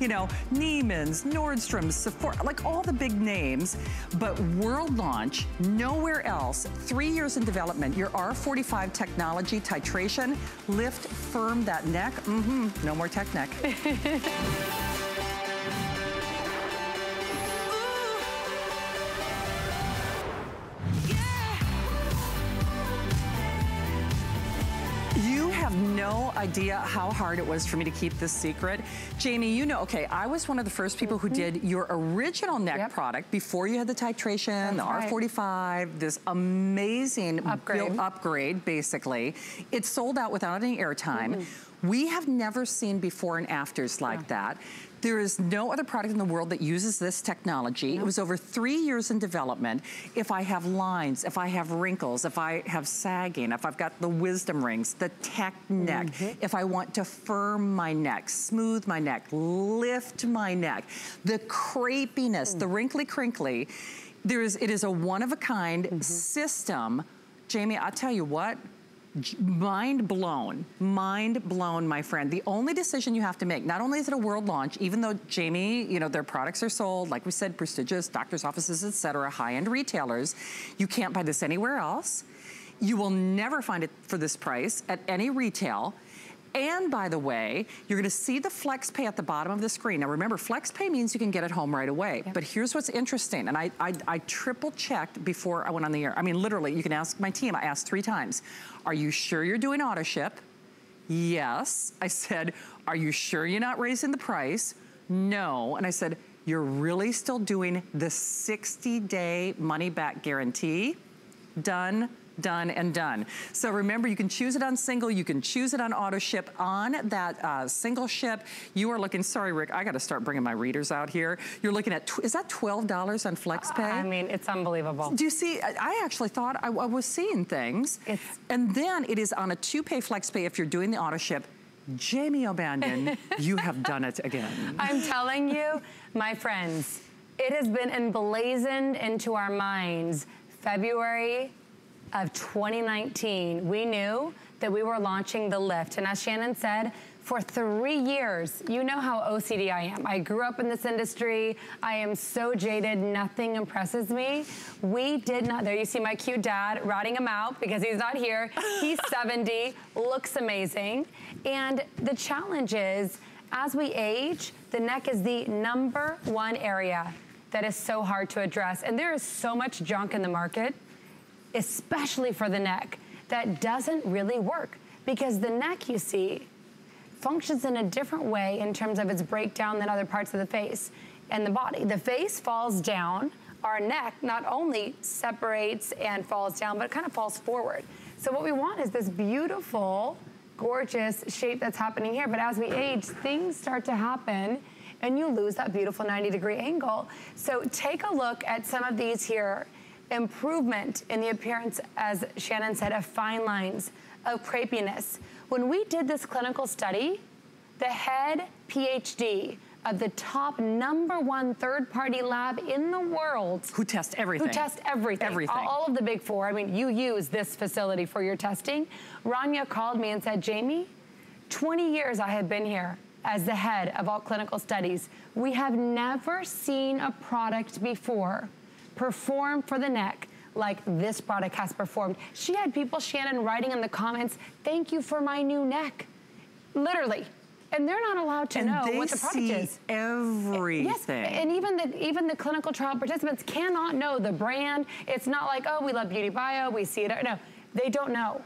you know, Neiman's, Nordstrom's, Sephora, like all the big names. But world launch, nowhere else. Three years in development. Your R45 technology titration, lift, firm that neck. Mm-hmm, no more tech neck. no idea how hard it was for me to keep this secret. Jamie, you know, okay, I was one of the first people who mm-hmm. did your original neck yep. product before you had the titration, That's the. R45, this amazing upgrade. upgrade, basically. It sold out without any airtime. Mm -hmm. We have never seen before and afters like yeah. that. There is no other product in the world that uses this technology. It was over three years in development. If I have lines, if I have wrinkles, if I have sagging, if I've got the wisdom rings, the tech neck, mm -hmm. if I want to firm my neck, smooth my neck, lift my neck, the crepiness, mm. the wrinkly crinkly, there is, it is a one of a kind mm -hmm. system. Jamie, I'll tell you what, mind blown, mind blown, my friend. The only decision you have to make, not only is it a world launch, even though Jamie, you know, their products are sold, like we said, prestigious doctor's offices, etc., high-end retailers, you can't buy this anywhere else. You will never find it for this price at any retail. And by the way, you're gonna see the flex pay at the bottom of the screen. Now remember, flex pay means you can get it home right away. Yep. But here's what's interesting, and I, I, I triple checked before I went on the air. I mean, literally, you can ask my team, I asked three times. Are you sure you're doing auto ship? Yes. I said, are you sure you're not raising the price? No. And I said, you're really still doing the 60 day money back guarantee? Done, done, and done. So remember, you can choose it on single, you can choose it on auto ship. On that uh, single ship, you are looking, sorry Rick, I gotta start bringing my readers out here. You're looking at, is that $12 on FlexPay? I mean, it's unbelievable. Do you see, I actually thought I, I was seeing things. It's... And then it is on a two-pay FlexPay if you're doing the auto ship. Jamie O'Banion, you have done it again. I'm telling you, my friends, it has been emblazoned into our minds February of 2019, we knew that we were launching the lift. And as Shannon said, for three years, you know how OCD I am. I grew up in this industry. I am so jaded, nothing impresses me. We did not, there you see my cute dad ratting him out because he's not here. He's 70, looks amazing. And the challenge is, as we age, the neck is the number one area that is so hard to address. And there is so much junk in the market especially for the neck, that doesn't really work because the neck, you see, functions in a different way in terms of its breakdown than other parts of the face and the body. The face falls down, our neck not only separates and falls down, but it kind of falls forward. So what we want is this beautiful, gorgeous shape that's happening here. But as we age, things start to happen and you lose that beautiful 90 degree angle. So take a look at some of these here improvement in the appearance, as Shannon said, of fine lines, of crepiness. When we did this clinical study, the head PhD of the top number one third-party lab in the world. Who test everything. Who test everything. Everything. All, all of the big four. I mean, you use this facility for your testing. Rania called me and said, Jamie, 20 years I have been here as the head of all clinical studies. We have never seen a product before perform for the neck like this product has performed. She had people, Shannon, writing in the comments, thank you for my new neck. Literally. And they're not allowed to and know what the product is. everything. Yes, and even the even the clinical trial participants cannot know the brand. It's not like, oh, we love Beauty Bio, we see it. No, they don't know.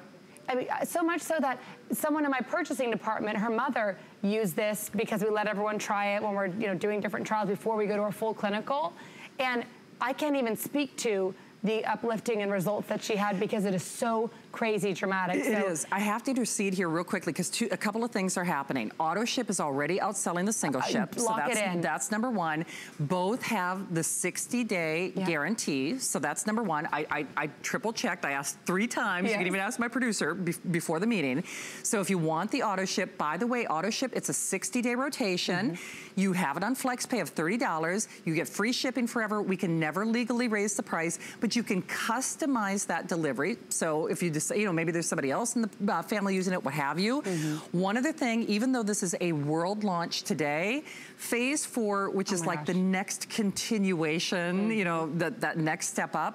I mean, uh, so much so that someone in my purchasing department, her mother used this because we let everyone try it when we're you know doing different trials before we go to our full clinical. And I can't even speak to the uplifting and results that she had because it is so crazy dramatic. It so. is. I have to intercede here real quickly because a couple of things are happening. Auto ship is already outselling the single ship. Uh, so that's, it. That's number one. Both have the 60-day yeah. guarantee. So that's number one. I, I, I, triple checked. I asked three times. Yes. You can even ask my producer be before the meeting. So if you want the auto ship, by the way, auto ship, it's a 60-day rotation. Mm -hmm. You have it on flex pay of $30. You get free shipping forever. We can never legally raise the price, but you can customize that delivery. So if you you know, maybe there's somebody else in the uh, family using it, what have you. Mm -hmm. One other thing, even though this is a world launch today, phase four, which oh is like gosh. the next continuation, mm -hmm. you know, that, that next step up,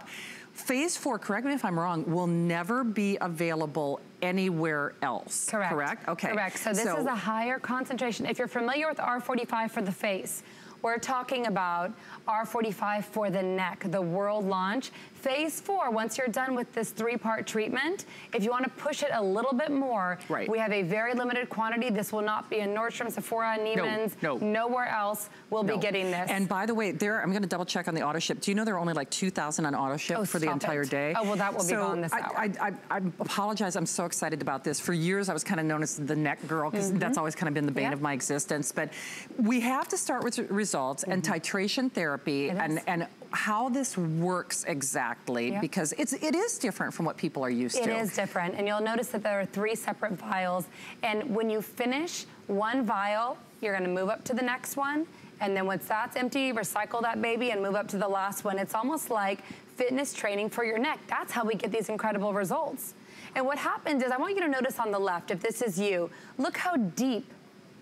Phase four, correct me if I'm wrong, will never be available anywhere else. Correct. Correct? Okay. Correct. So this so, is a higher concentration. If you're familiar with R45 for the face, we're talking about R45 for the neck, the world launch. Phase four, once you're done with this three-part treatment, if you want to push it a little bit more, right. we have a very limited quantity. This will not be in Nordstrom, Sephora, Neiman's. No, no. Nowhere else will no. be getting this. And by the way, there, I'm going to double check on the auto ship. Do you know there are only like 2,000 on auto ship oh, for the entire it. day? Oh, well, that will so be gone this I, hour. I, I, I, apologize. I'm so excited about this. For years, I was kind of known as the neck girl because mm -hmm. that's always kind of been the bane yep. of my existence. But we have to start with results mm -hmm. and mm-hmm. titration therapy and, and how this works exactly yep. because it's, it is different from what people are used it to. It is different and you'll notice that there are three separate vials and when you finish one vial, you're gonna move up to the next one and then once that's empty, recycle that baby and move up to the last one. It's almost like fitness training for your neck. That's how we get these incredible results. And what happens is, I want you to notice on the left, if this is you, look how deep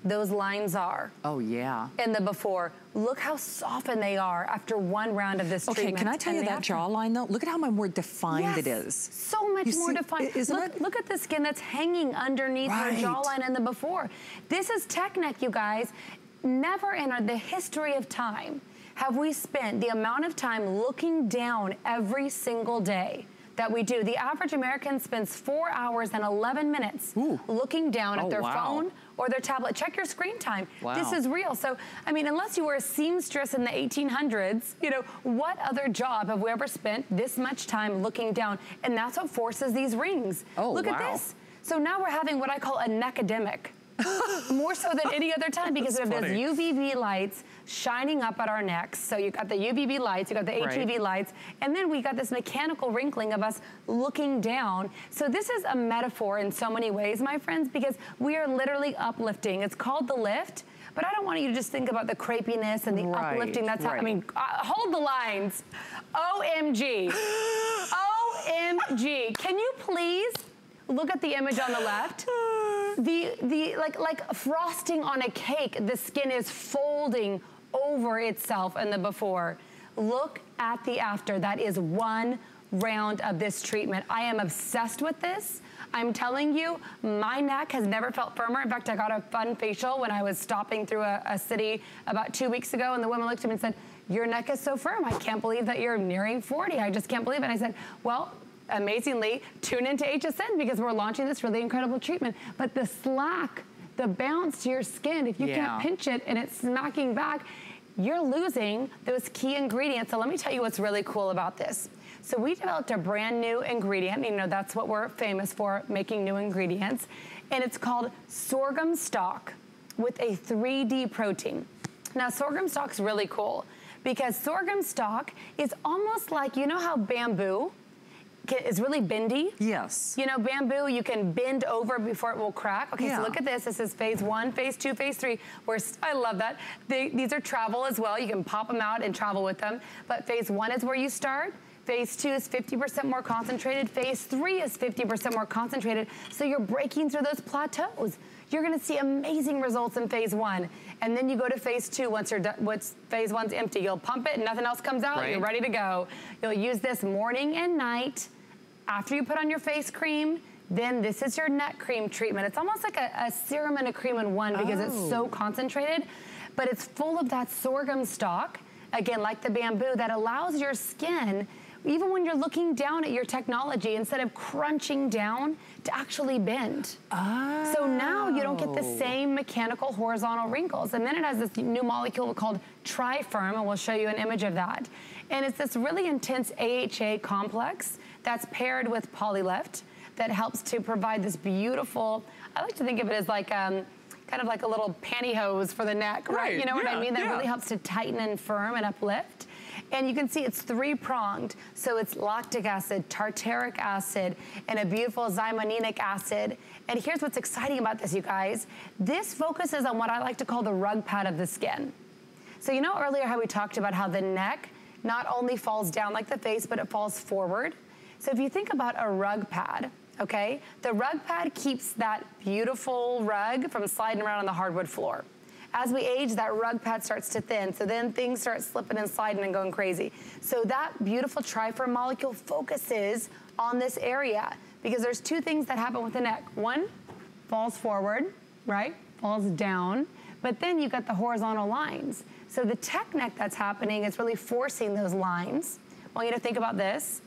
those lines are. Oh, yeah. In the before. Look how softened they are after one round of this okay, treatment. Okay, can I tell you that after. jawline though? Look at how much more defined yes, it is. So much you more see, defined. Look, look at the skin that's hanging underneath right. your jawline in the before. This is tech neck, you guys. Never in the history of time have we spent the amount of time looking down every single day that we do. The average American spends four hours and 11 minutes Ooh. looking down oh, at their wow. phone or their tablet. Check your screen time. Wow. This is real. So, I mean, unless you were a seamstress in the 1800s, you know, what other job have we ever spent this much time looking down? And that's what forces these rings. Oh, Look wow. at this. So now we're having what I call a neckademic. More so than any other time because of those UVB lights shining up at our necks. So you got the UVB lights, you got the HEV right. lights, and then we got this mechanical wrinkling of us looking down. So this is a metaphor in so many ways, my friends, because we are literally uplifting. It's called the lift. But I don't want you to just think about the crepiness and the right, uplifting. That's right. how, I mean, uh, hold the lines. OMG. OMG. Can you please look at the image on the left? the, the, like, like frosting on a cake, the skin is folding over itself in the before. Look at the after. That is one round of this treatment. I am obsessed with this. I'm telling you, my neck has never felt firmer. In fact, I got a fun facial when I was stopping through a, a city about two weeks ago, and the woman looked at me and said, your neck is so firm. I can't believe that you're nearing 40. I just can't believe it. And I said, well, amazingly, tune into HSN because we're launching this really incredible treatment. But the slack, the bounce to your skin, if you yeah. can't pinch it and it's smacking back, you're losing those key ingredients. So let me tell you what's really cool about this. So we developed a brand new ingredient. You know, that's what we're famous for, making new ingredients. And it's called sorghum stalk with a 3D protein. Now, sorghum stalk's really cool because sorghum stalk is almost like, you know how bamboo is really bendy. Yes. You know, bamboo, you can bend over before it will crack. Okay, yeah. so look at this. This is phase one, phase two, phase three. Where I love that. They, these are travel as well. You can pop them out and travel with them. But phase one is where you start. Phase two is 50% more concentrated. Phase three is 50% more concentrated. So you're breaking through those plateaus. You're gonna see amazing results in phase one. And then you go to phase two once you're done, once phase one's empty. You'll pump it and nothing else comes out, right. you're ready to go. You'll use this morning and night after you put on your face cream, then this is your neck cream treatment. It's almost like a, a serum and a cream in one because oh. it's so oh. concentrated, but it's full of that sorghum stalk, again, like the bamboo, that allows your skin, even when you're looking down at your technology, instead of crunching down, to actually bend. Oh. So now you don't get the oh. same mechanical horizontal wrinkles. And then it has this new molecule called Tri-Firm, and we'll show you an image of that. And it's this really intense AHA complex that's paired with Polylift that helps to provide this beautiful, I like to think of it as like, um, kind of like a little pantyhose for the neck, right? right? You know yeah, what I mean? That yeah. really helps to tighten and firm and uplift. And you can see it's three-pronged. So it's lactic acid, tartaric acid, and a beautiful ximanic acid. And here's what's exciting about this, you guys. This focuses on what I like to call the rug pad of the skin. So you know earlier how we talked about how the neck not only falls down like the face, but it falls forward. So if you think about a rug pad, okay? The rug pad keeps that beautiful rug from sliding around on the hardwood floor. As we age, that rug pad starts to thin, so then things start slipping and sliding and going crazy. So that beautiful Tri-Firm molecule focuses on this area because there's two things that happen with the neck. One, falls forward, right? Falls down, but then you've got the horizontal lines. So the tech neck that's happening is really forcing those lines. I want you to think about this.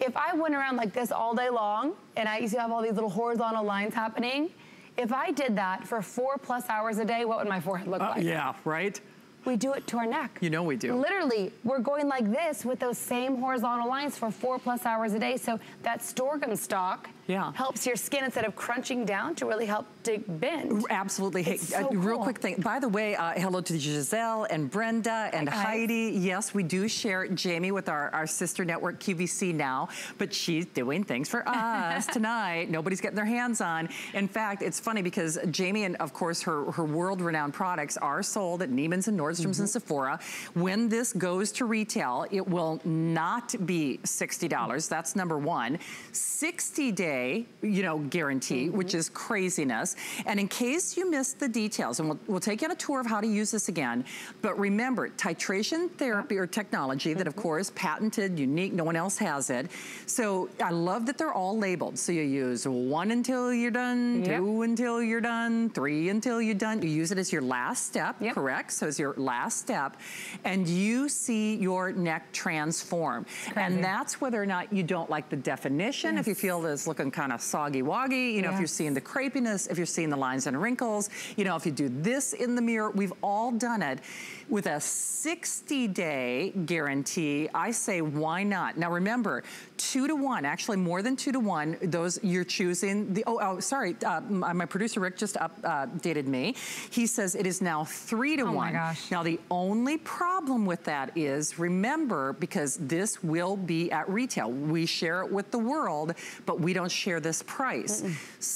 If I went around like this all day long and I used to have all these little horizontal lines happening, if I did that for four plus hours a day, what would my forehead look uh, like? Yeah, right? We do it to our neck. You know we do. Literally, we're going like this with those same horizontal lines for four plus hours a day. So that sorghum stalk yeah. helps your skin instead of crunching down to really help to bend. Absolutely. Hey, so uh, real quick thing. By the way, uh, hello to Giselle and Brenda and Hi, Heidi. Yes, we do share Jamie with our, our sister network QVC now, but she's doing things for us tonight. Nobody's getting their hands on. In fact, it's funny because Jamie and of course her, her world-renowned products are sold at Neiman's and Nordstrom's mm -hmm. and mm-hmm. Sephora. When this goes to retail, it will not be $60. That's number one. 60 days you know, guarantee, mm -hmm. which is craziness. And in case you missed the details, and we'll, we'll take you on a tour of how to use this again, but remember, titration therapy or technology that, of mm-hmm. course, patented, unique, no one else has it. So I love that they're all labeled. So you use one until you're done, yep. two until you're done, three until you're done. You use it as your last step, yep. correct? So it's your last step. And you see your neck transform. And that's whether or not you don't like the definition, yes. if you feel this looking kind of soggy-woggy, you know, yes. if you're seeing the crepiness, if you're seeing the lines and wrinkles, you know, if you do this in the mirror, we've all done it with a 60-day guarantee, I say why not? Now remember, two to one, actually more than two to one, those you're choosing, the oh, oh sorry, uh, my producer Rick just updated uh, me. He says it is now three to oh one. Now the only problem with that is, remember, because this will be at retail. We share it with the world, but we don't share this price. Mm -mm.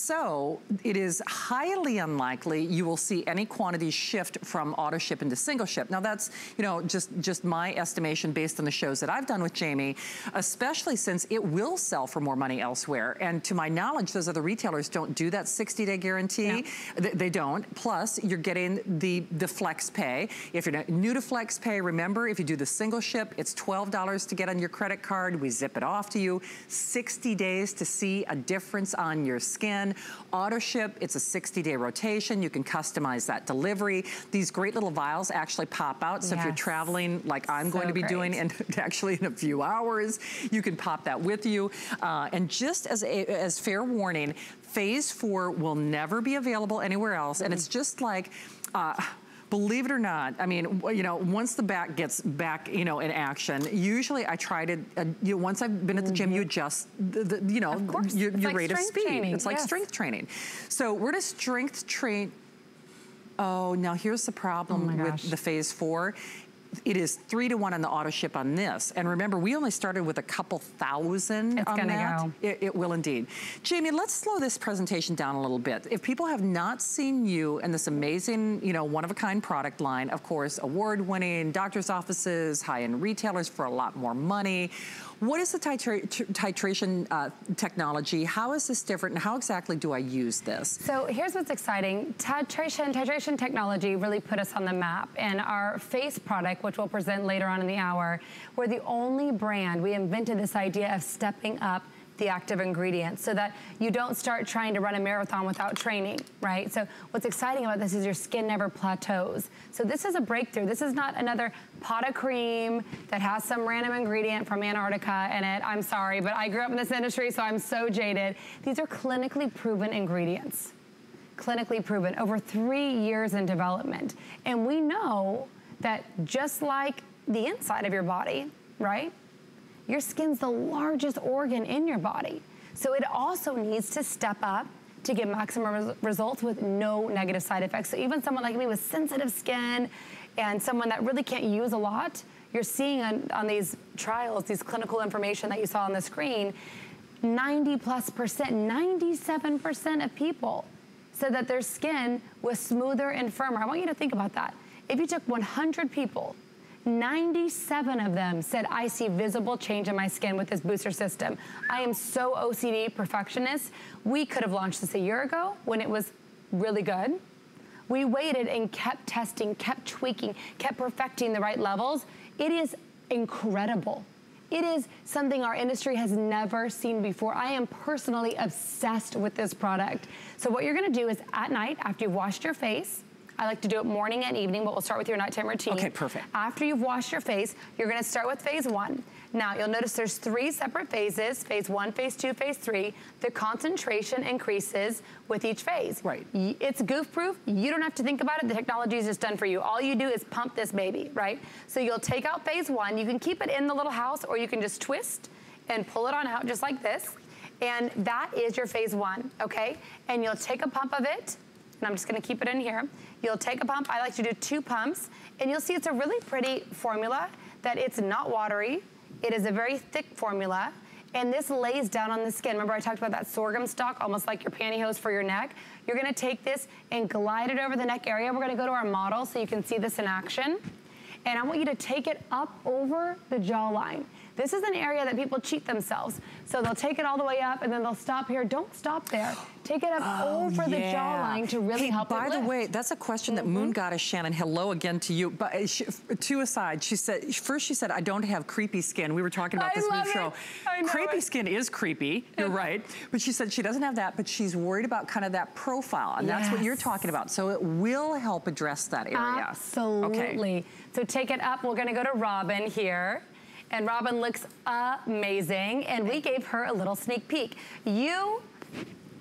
So it is highly unlikely you will see any quantity shift from auto ship into single ship. Now that's, you know, just, just my estimation based on the shows that I've done with Jamie, especially since it will sell for more money elsewhere. And to my knowledge, those other retailers don't do that 60-day guarantee. No. They, they, don't. Plus, you're getting the, the flex pay. If you're new to flex pay, remember, if you do the single ship, it's $12 to get on your credit card. We zip it off to you. 60 days to see a difference on your skin. Auto ship, it's a 60-day rotation. You can customize that delivery. These great little vials actually pop out. So yes. if you're traveling like I'm so going to be great. doing and actually in a few hours, you can pop that with you. Uh, and just as, a, as fair warning, phase four will never be available anywhere else. Mm -hmm. And it's just like, uh, believe it or not, I mean, you know, once the back gets back, you know, in action, usually I try to, uh, you know, once I've been at the gym, you mm-hmm. adjust, the, the you know, your, your like rate of speed. Training. It's like yes. strength training. So we're to strength train, Oh, now here's the problem oh with the phase four it is three to one on the auto ship on this. And remember, we only started with a couple thousand it's on that. Go. It, it, will indeed. Jamie, let's slow this presentation down a little bit. If people have not seen you and this amazing, you know, one-of-a-kind product line, of course, award-winning doctor's offices, high-end retailers for a lot more money, what is the titra titration uh, technology? How is this different and how exactly do I use this? So here's what's exciting. Titration, titration technology really put us on the map and our face product, which we'll present later on in the hour, we're the only brand, we invented this idea of stepping up the active ingredients so that you don't start trying to run a marathon without training, right? So what's exciting about this is your skin never plateaus. So this is a breakthrough. This is not another pot of cream that has some random ingredient from Antarctica in it. I'm sorry, but I grew up in this industry, so I'm so jaded. These are clinically proven ingredients. Clinically proven, over three years in development. And we know that just like the inside of your body, right? Your skin's the largest organ in your body. So it also needs to step up to get maximum res results with no negative side effects. So even someone like me with sensitive skin and someone that really can't use a lot, you're seeing on, on these trials, these clinical information that you saw on the screen, 90 plus percent, 97% of people said that their skin was smoother and firmer. I want you to think about that. If you took 100 people 97 of them said, I see visible change in my skin with this booster system. I am so OCD perfectionist. We could have launched this a year ago when it was really good. We waited and kept testing, kept tweaking, kept perfecting the right levels. It is incredible. It is something our industry has never seen before. I am personally obsessed with this product. So what you're gonna do is at night, after you've washed your face, I like to do it morning and evening, but we'll start with your nighttime routine. Okay, perfect. After you've washed your face, you're gonna start with phase one. Now, you'll notice there's three separate phases, phase one, phase two, phase three. The concentration increases with each phase. Right. It's goof-proof. You don't have to think about it. The technology is just done for you. All you do is pump this baby, right? So you'll take out phase one. You can keep it in the little house or you can just twist and pull it on out just like this. And that is your phase one, okay? And you'll take a pump of it, and I'm just gonna keep it in here. You'll take a pump, I like to do two pumps, and you'll see it's a really pretty formula that it's not watery, it is a very thick formula, and this lays down on the skin. Remember I talked about that sorghum stalk, almost like your pantyhose for your neck? You're gonna take this and glide it over the neck area. We're gonna go to our model so you can see this in action. And I want you to take it up over the jawline. This is an area that people cheat themselves. So they'll take it all the way up and then they'll stop here. Don't stop there. Take it up oh, over yeah. the jawline to really hey, help by the way, that's a question mm -hmm. that Moon mm-hmm. Goddess Shannon, hello again to you. But uh, she, two aside, she said, first she said, I don't have creepy skin. We were talking about I this new show. Creepy it. skin is creepy, you're right. But she said she doesn't have that, but she's worried about kind of that profile. And yes. that's what you're talking about. So it will help address that area. Absolutely. Okay. So take it up. We're gonna go to Robin here and Robin looks amazing, and we gave her a little sneak peek. You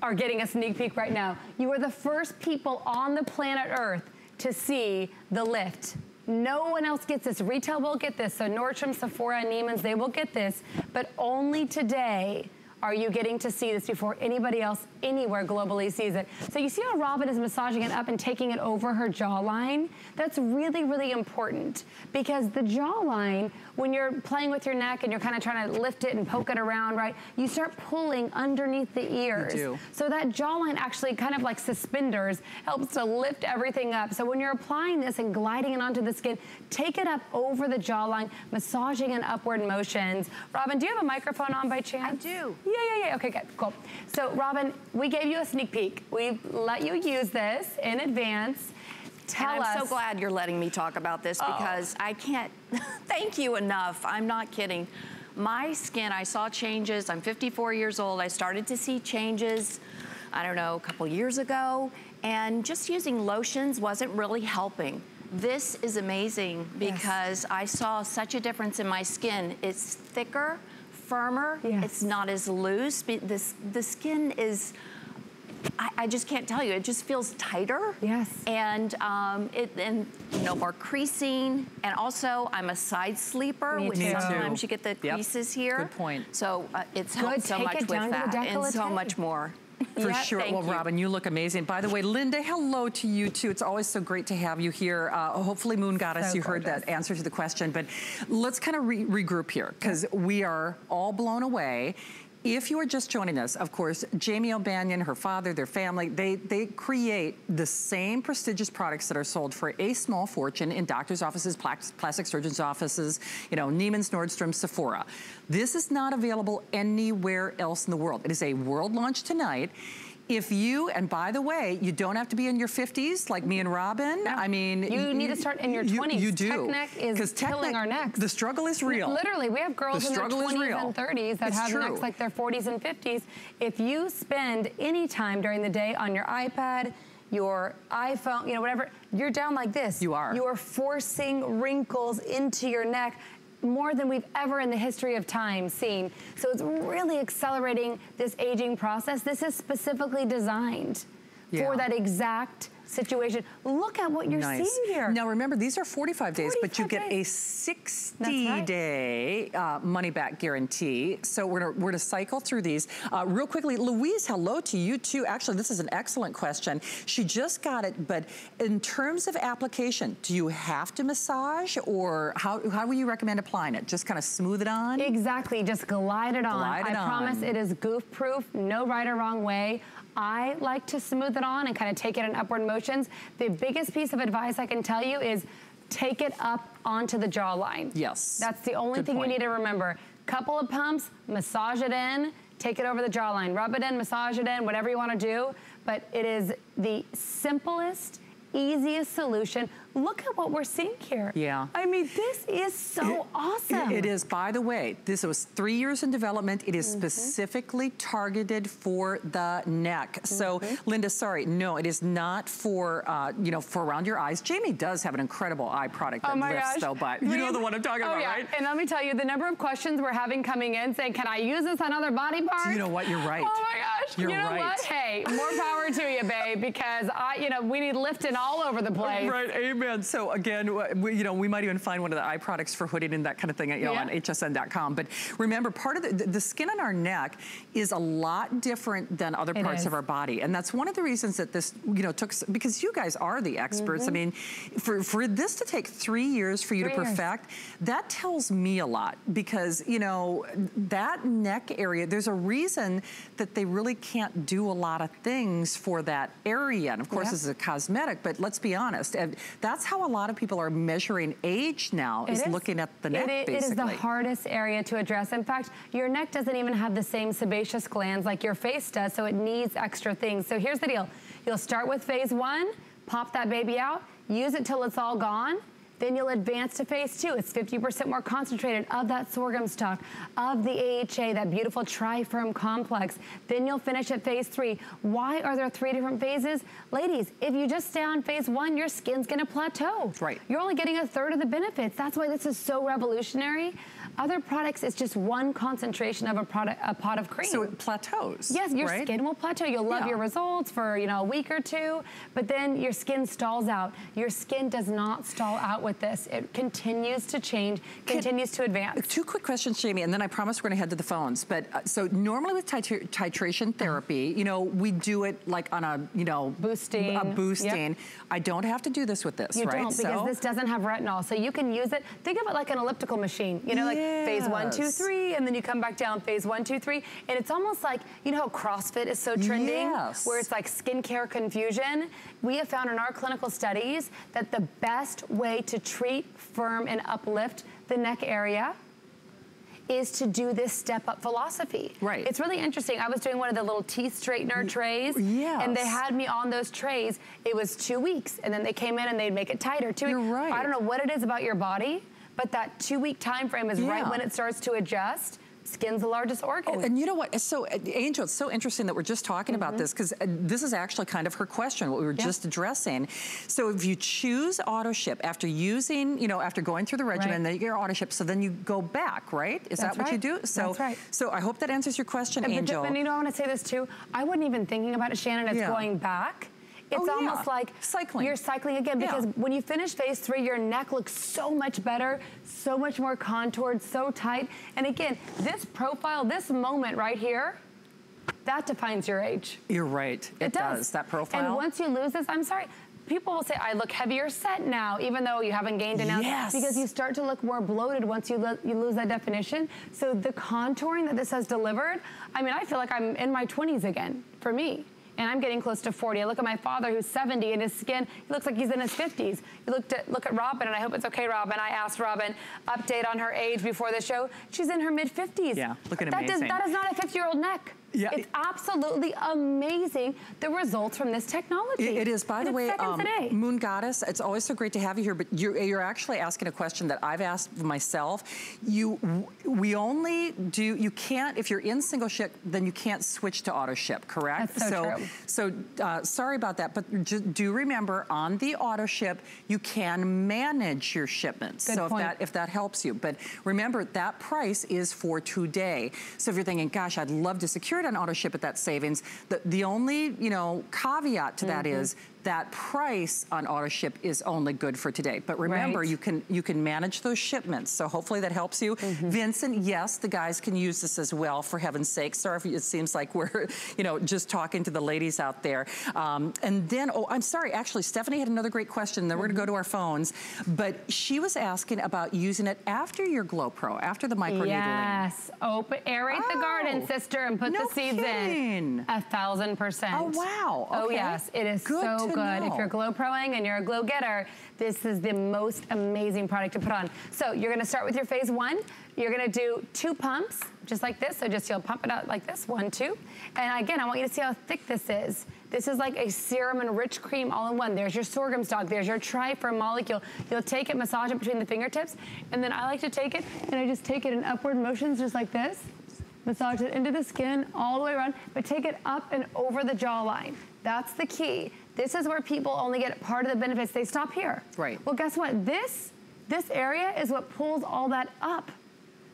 are getting a sneak peek right now. You are the first people on the planet Earth to see the lift. No one else gets this. Retail will get this. So Nordstrom, Sephora, Neiman's, they will get this. But only today are you getting to see this before anybody else anywhere globally sees it. So you see how Robin is massaging it up and taking it over her jawline? That's really, really important because the jawline, when you're playing with your neck and you're kind of trying to lift it and poke it around, right, you start pulling underneath the ears. You do. So that jawline actually kind of like suspenders helps to lift everything up. So when you're applying this and gliding it onto the skin, take it up over the jawline, massaging in upward motions. Robin, do you have a microphone on by chance? I do. Yeah, yeah, yeah. Yeah. Okay, good, cool. So Robin, we gave you a sneak peek. We've let you use this in advance. Tell and I'm us. so glad you're letting me talk about this oh. because I can't thank you enough. I'm not kidding. My skin, I saw changes. I'm 54 years old. I started to see changes, I don't know, a couple years ago. And just using lotions wasn't really helping. This is amazing because yes. I saw such a difference in my skin. It's thicker, firmer. Yes. It's not as loose. This, the skin is, I, I, just can't tell you. It just feels tighter. Yes. And um, it and no more creasing. And also, I'm a side sleeper, Me which too. sometimes you get the yep. creases here. Good point. So uh, it's Good. helped so Take much with that and so much more. For yep, sure. Well, you. Robin, you look amazing. By the way, Linda, hello to you too. It's always so great to have you here. Uh, hopefully Moon Goddess, so you gorgeous. heard that answer to the question, but let's kind of re regroup here because we are all blown away. If you are just joining us, of course, Jamie O'Banion, her father, their family, they, they create the same prestigious products that are sold for a small fortune in doctor's offices, plastic surgeon's offices, you know, Neiman's, Nordstrom, Sephora. This is not available anywhere else in the world. It is a world launch tonight. If you, and by the way, you don't have to be in your 50s like me and Robin. No. I mean, you need to start in your 20s. You, you do. Tech neck is killing our necks. The struggle is real. Literally, we have girls in their 20s and 30s that it's have true. necks like their 40s and 50s. If you spend any time during the day on your iPad, your iPhone, you know, whatever, you're down like this. You are. You're forcing wrinkles into your neck more than we've ever in the history of time seen. So it's really accelerating this aging process. This is specifically designed yeah. for that exact situation. Look at what you're nice. seeing here. Now remember, these are 45 days, 45 but you get a 60 right. day uh, money back guarantee. So we're gonna, we're gonna cycle through these. Uh, real quickly, Louise, hello to you too. Actually, this is an excellent question. She just got it, but in terms of application, do you have to massage or how, how would you recommend applying it? Just kind of smooth it on? Exactly, just glide it on. Glide it I on. promise it is goof proof, no right or wrong way. I like to smooth it on and kind of take it in upward motions. The biggest piece of advice I can tell you is take it up onto the jawline. Yes. That's the only Good thing point. you need to remember. Couple of pumps, massage it in, take it over the jawline, rub it in, massage it in, whatever you wanna do. But it is the simplest, easiest solution. Look at what we're seeing here. Yeah. I mean, this is so awesome. It is, by the way, this was three years in development. It is Mm-hmm. specifically targeted for the neck. So, Mm-hmm. Linda, sorry, no, it is not for, uh, you know, for around your eyes. Jamie does have an incredible eye product that Oh my lifts gosh. though, but you know the one I'm talking oh about, yeah. right? And let me tell you, the number of questions we're having coming in saying, can I use this on other body parts? You know what? You're right. Oh my gosh. You're you know right. what? Hey, more power to you, babe, because I, you know, we need lifting all over the place. Right, amen. So again, we, you know, we might even find one of the eye products for hooding and that kind of thing, you know, Yeah. on hsn.com. But remember, part of the, the skin on our neck is a lot different than other It parts is. of our body. And that's one of the reasons that this, you know, took, because you guys are the experts. I mean, for, for this to take three years for you Mm-hmm. Three to years. perfect, that tells me a lot because, you know, that neck area, there's a reason that they really can't do a lot of things for that area. And of course, Yeah. this is a cosmetic, but let's be honest. And that's how a lot of people are measuring age now, It is, is. looking at the neck, It basically. It is the hardest area to address. In fact, your neck doesn't even have the same sebaceous glands like your face does, so it needs extra things. So here's the deal. You'll start with phase one, pop that baby out, use it till it's all gone, then you'll advance to phase two. It's 50% more concentrated of that sorghum stalk, of the AHA, that beautiful trifirm complex. Then you'll finish at phase three. Why are there three different phases? Ladies, if you just stay on phase one, your skin's gonna plateau. Right. You're only getting a third of the benefits. That's why this is so revolutionary. Other products, it's just one concentration of a product, a pot of cream. So it plateaus. Yes, your right? skin will plateau. You'll love Yeah. your results for, you know, a week or two, but then your skin stalls out. Your skin does not stall out with this. It continues to change, continues to advance. Two quick questions, Jamie, and then I promise we're gonna head to the phones. But uh, so normally with titra- titration therapy, you know, we do it like on a, you know, Boosting. A Yep. boosting. I don't have to do this with this, You right? don't because so, this doesn't have retinol. So you can use it. Think of it like an elliptical machine. You know, like phase one, two, Yes. three, and then you come back down phase one, two, three. And it's almost like, you know how CrossFit is so trending? Yes. Where it's like skincare confusion. We have found in our clinical studies that the best way to treat, firm, and uplift the neck area is to do this step up philosophy. Right. It's really interesting. I was doing one of the little teeth straightener trays. And they had me on those trays. It was two weeks. And then they came in and they'd make it tighter. Two You're weeks. right. I don't know what it is about your body, but that two week time frame is right when it starts to adjust. Skin's the largest organ. And you know what? It's so, uh, Angel, it's so interesting that we're just talking about this because this is actually kind of her question, what we were Mm-hmm. Yeah. just addressing. So if you choose auto ship after using, you know, after going through the regimen, Right. then you get auto ship, so then you go back, right? Is That's that what you do? So, That's right. So I hope that answers your question, And, but, Angel. and you know, I want to say this too. I wasn't even thinking about it, Shannon, as Yeah. going back. Oh, it's Oh, yeah. almost like Cycling. You're cycling again Yeah. because when you finish phase three, your neck looks so much better, so much more contoured, so tight. And again, this profile, this moment right here, that defines your age. You're right. It, does. That profile. And once you lose this, I'm sorry. People will say, I look heavier set now, even though you haven't gained an ounce. Yes. Because you start to look more bloated once you, lo- you lose that definition. So the contouring that this has delivered, I mean, I feel like I'm in my 20s again, for me. And I'm getting close to 40. I look at my father who's 70 and his skin, he looks like he's in his 50s. You looked at, look at Robin, and I hope it's okay, Robin. I asked Robin, update on her age before the show. She's in her mid 50s. Yeah, looking that amazing. that is not a 50 year old neck. Yeah. It's absolutely amazing the results from this technology. It- it is. By And the way, um. Moon Goddess, it's always so great to have you here, but you're, you're actually asking a question that I've asked myself. You, we only do, you can't, if you're in single ship, then you can't switch to auto ship, correct? That's so true. So, uh, sorry about that, but do remember on the auto ship, you can manage your shipments. Good so point. if that if that helps you. But remember, that price is for today. So if you're thinking, gosh, I'd love to secure it on auto ship at that savings, the, the only, you know, caveat to that Mm-hmm. is that price on auto ship is only good for today. But remember, Right. you can you can manage those shipments. So hopefully that helps you. Mm-hmm. Vincent, yes, the guys can use this as well, for heaven's sake. Sorry if it seems like we're, you know, just talking to the ladies out there. Um, and then, oh, I'm sorry, actually, Stephanie had another great question. Then we're gonna go to our phones. But she was asking about using it after your GloPro, after the microneedling. Yes. Open, aerate the garden, Oh, sister, and put no the seeds kidding. in. A thousand percent. Oh, wow. Oh, yes. It is Good so good. know. If you're glow proing and you're a glow getter, this is the most amazing product to put on. So you're gonna start with your phase one. You're gonna do two pumps, just like this. So just you'll pump it out like this, one, two. And again, I want you to see how thick this is. This is like a serum and rich cream all in one. There's your sorghum stalk, there's your Tri-Firm molecule. You'll take it, massage it between the fingertips, and then I like to take it, and I just take it in upward motions just like this. Massage it into the skin all the way around, but take it up and over the jawline. That's the key. This is where people only get part of the benefits. They stop here. Right. Well, guess what? This, this area is what pulls all that up.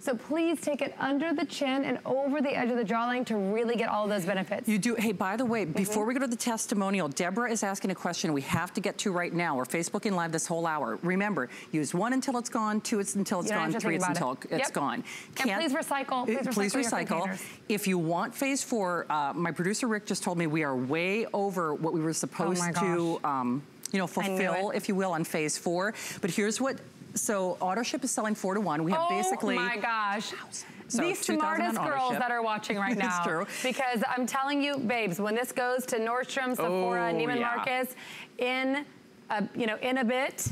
So please take it under the chin and over the edge of the jawline to really get all those benefits. You do. Hey, by the way, Mm-hmm. before we go to the testimonial, Deborah is asking a question we have to get to right now. We're Facebooking live this whole hour. Remember, use one until it's gone, two it's until it's gone, three it's until it. it's Yep. gone. And please recycle. Please Uh, recycle please recycle. If you want phase four, uh, my producer Rick just told me we are way over what we were supposed Oh to, um, you know, fulfill, if you will, on phase four. But here's what. So auto ship is selling four to one. We have oh basically my gosh. So the smartest girls ship. that are watching right It's now. true. Because I'm telling you, babes, when this goes to Nordstrom, Sephora, Oh, Neiman yeah. Marcus, in a, you know, in a bit,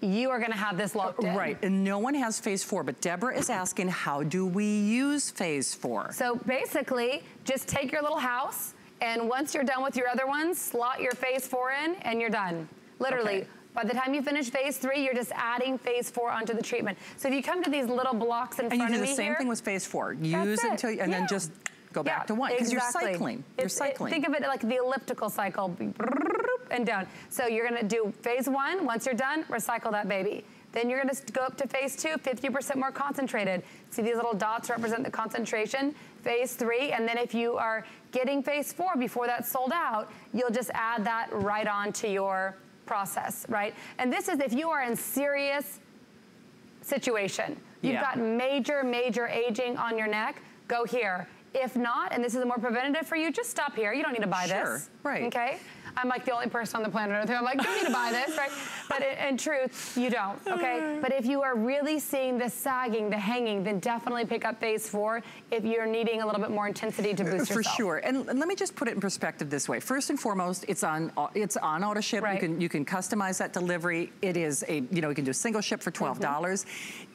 you are gonna have this locked in. Right, and no one has phase four, but Deborah is asking, how do we use phase four? So basically, just take your little house, and once you're done with your other ones, slot your phase four in, and you're done. Literally. Okay. By the time you finish phase three, you're just adding phase four onto the treatment. So if you come to these little blocks in And you do the same here, thing with phase four. Use it it. until, and Yeah. then just go back Yeah, to one, because exactly. you're cycling. You're It's- it- cycling. think of it like the elliptical cycle, and down. So you're gonna do phase one, once you're done, recycle that baby. Then you're gonna go up to phase two, 50% more concentrated. See these little dots represent the concentration. Phase three, and then if you are getting phase four before that's sold out, you'll just add that right on to your process, right? And this is if you are in serious situation. You've Yeah. got major, major aging on your neck, go here. If not, and this is a more preventative for you, just stop here. You don't need to buy Sure, this. right. Okay? I'm like the only person on the planet Earth who I'm like, you need to buy this, right? But in, in truth, you don't, okay? But if you are really seeing the sagging, the hanging, then definitely pick up phase four if you're needing a little bit more intensity to boost your. For sure, and, and let me just put it in perspective this way. First and foremost, it's on uh, it's on auto ship. You Right. can you can customize that delivery. It is a you know you can do a single ship for twelve dollars.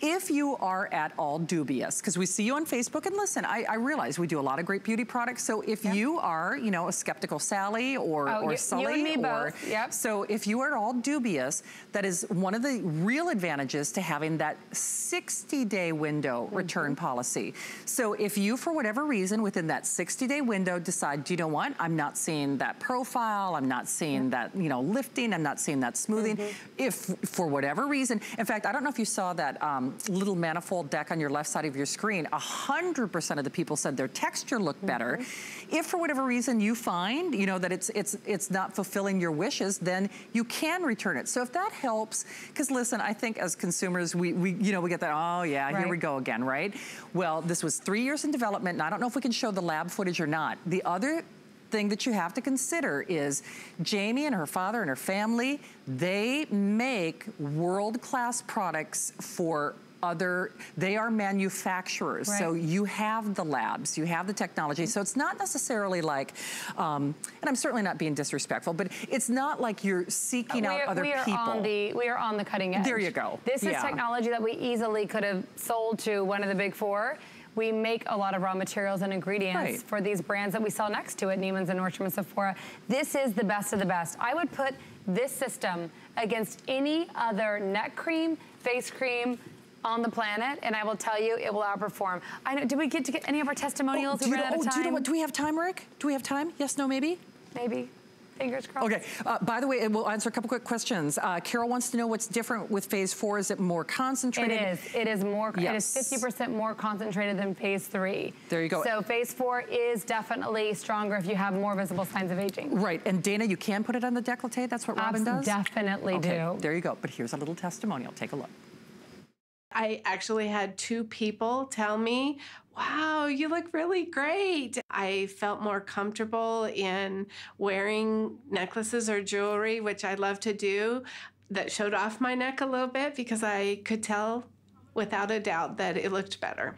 If you are at all dubious, because we see you on Facebook, and listen, I, I realize we do a lot of great beauty products. So if you are you know a skeptical Sally or Oh, or you- you and me or both. Yep. so if you are at all dubious, that is one of the real advantages to having that 60 day window Mm-hmm. return policy. So if you, for whatever reason, within that 60 day window decide, do you know what? I'm not seeing that profile. I'm not seeing that, you know, lifting. I'm not seeing that smoothing. Mm-hmm. If for whatever reason, in fact, I don't know if you saw that um, little manifold deck on your left side of your screen, 100% of the people said their texture looked better. Mm-hmm. If for whatever reason you find, you know, that it's, it's, it's not fulfilling your wishes, then you can return it. So if that helps, because listen, I think as consumers, we, we, you know, we get that, oh yeah, here we go again, right? Well, this was three years in development, and I don't know if we can show the lab footage or not. The other thing that you have to consider is Jamie and her father and her family, they make world-class products for other, they are manufacturers. Right. So you have the labs, you have the technology. So it's not necessarily like, um, and I'm certainly not being disrespectful, but it's not like you're seeking out are, other we are people. on the we are on the cutting edge. There you go. This is Yeah. technology that we easily could have sold to one of the big four. We make a lot of raw materials and ingredients Right. for these brands that we sell next to it, Neiman's and Nordstrom and Sephora. This is the best of the best. I would put this system against any other neck cream, face cream, on the planet, and I will tell you, it will outperform. I know. Did we get to get any of our testimonials? do, we know, out oh, do you know what? Do we have time, Rick? Do we have time? Yes, no, maybe? Maybe. Fingers crossed. Okay, uh, by the way, we'll answer a couple quick questions. Uh, Carol wants to know what's different with phase four. Is it more concentrated? is. It is more. Yes. is 50% more concentrated than phase three. There you go. So phase four is definitely stronger if you have more visible signs of aging. Right, and Dana, you can put it on the décolleté. That's what Robin does? Definitely Okay, do. there you go. But here's a little testimonial. Take a look. I actually had two people tell me, wow, you look really great. I felt more comfortable in wearing necklaces or jewelry, which I love to do, that showed off my neck a little bit because I could tell without a doubt that it looked better.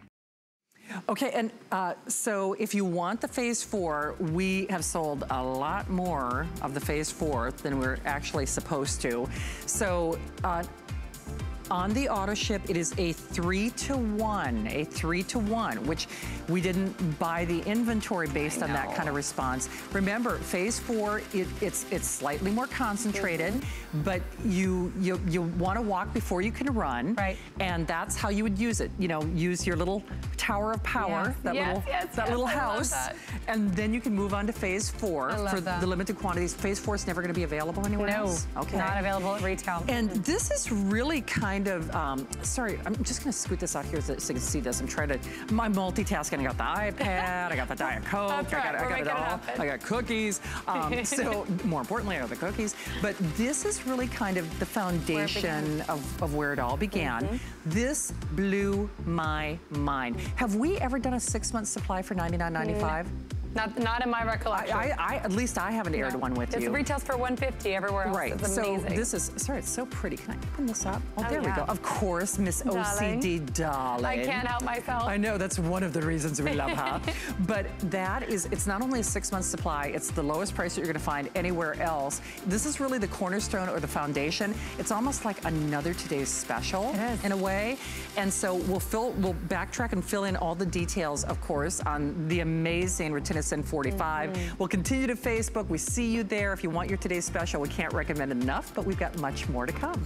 Okay, and uh, so if you want the phase four, we have sold a lot more of the phase four than we're actually supposed to. So uh, on the auto ship, it is a three to one, a three to one, which we didn't buy the inventory based on that kind of response. Remember, phase four, it, it's it's slightly more concentrated, mm -hmm. but you you you want to walk before you can run, right? And that's how you would use it. You know, use your little tower of power, yes. that yes, little yes, that little house, that. and then you can move on to phase four for that. the limited quantities. Phase four is never going to be available anywhere no, else. Okay, not available at retail. And this is really kind kind of, um, sorry, I'm just gonna scoot this out here so, so you can see this. I'm trying to, my multitasking, I got the iPad, I got the Diet Coke, That's I got, I got it all, I got cookies. Um, so more importantly, I got the cookies. But this is really kind of the foundation of, of where it all began. Mm -hmm. This blew my mind. Have we ever done a six month supply for $99.95? Mm. Not, not in my recollection. I, I, at least I haven't aired no. one with it's you. It retails for 150 everywhere else. Right. It's so this is sorry, it's so pretty. Can I open this up? Oh, oh there yeah. we go. Of course, Miss OCD darling. I can't help myself. I know that's one of the reasons we love her. but that is, it's not only a six month supply. It's the lowest price that you're going to find anywhere else. This is really the cornerstone or the foundation. It's almost like another today's special in a way. And so we'll fill, we'll backtrack and fill in all the details, of course, on the amazing Retinoxyn 45. Live. Mm. We'll continue to Facebook. We see you there. If you want your today's special, we can't recommend enough, but we've got much more to come.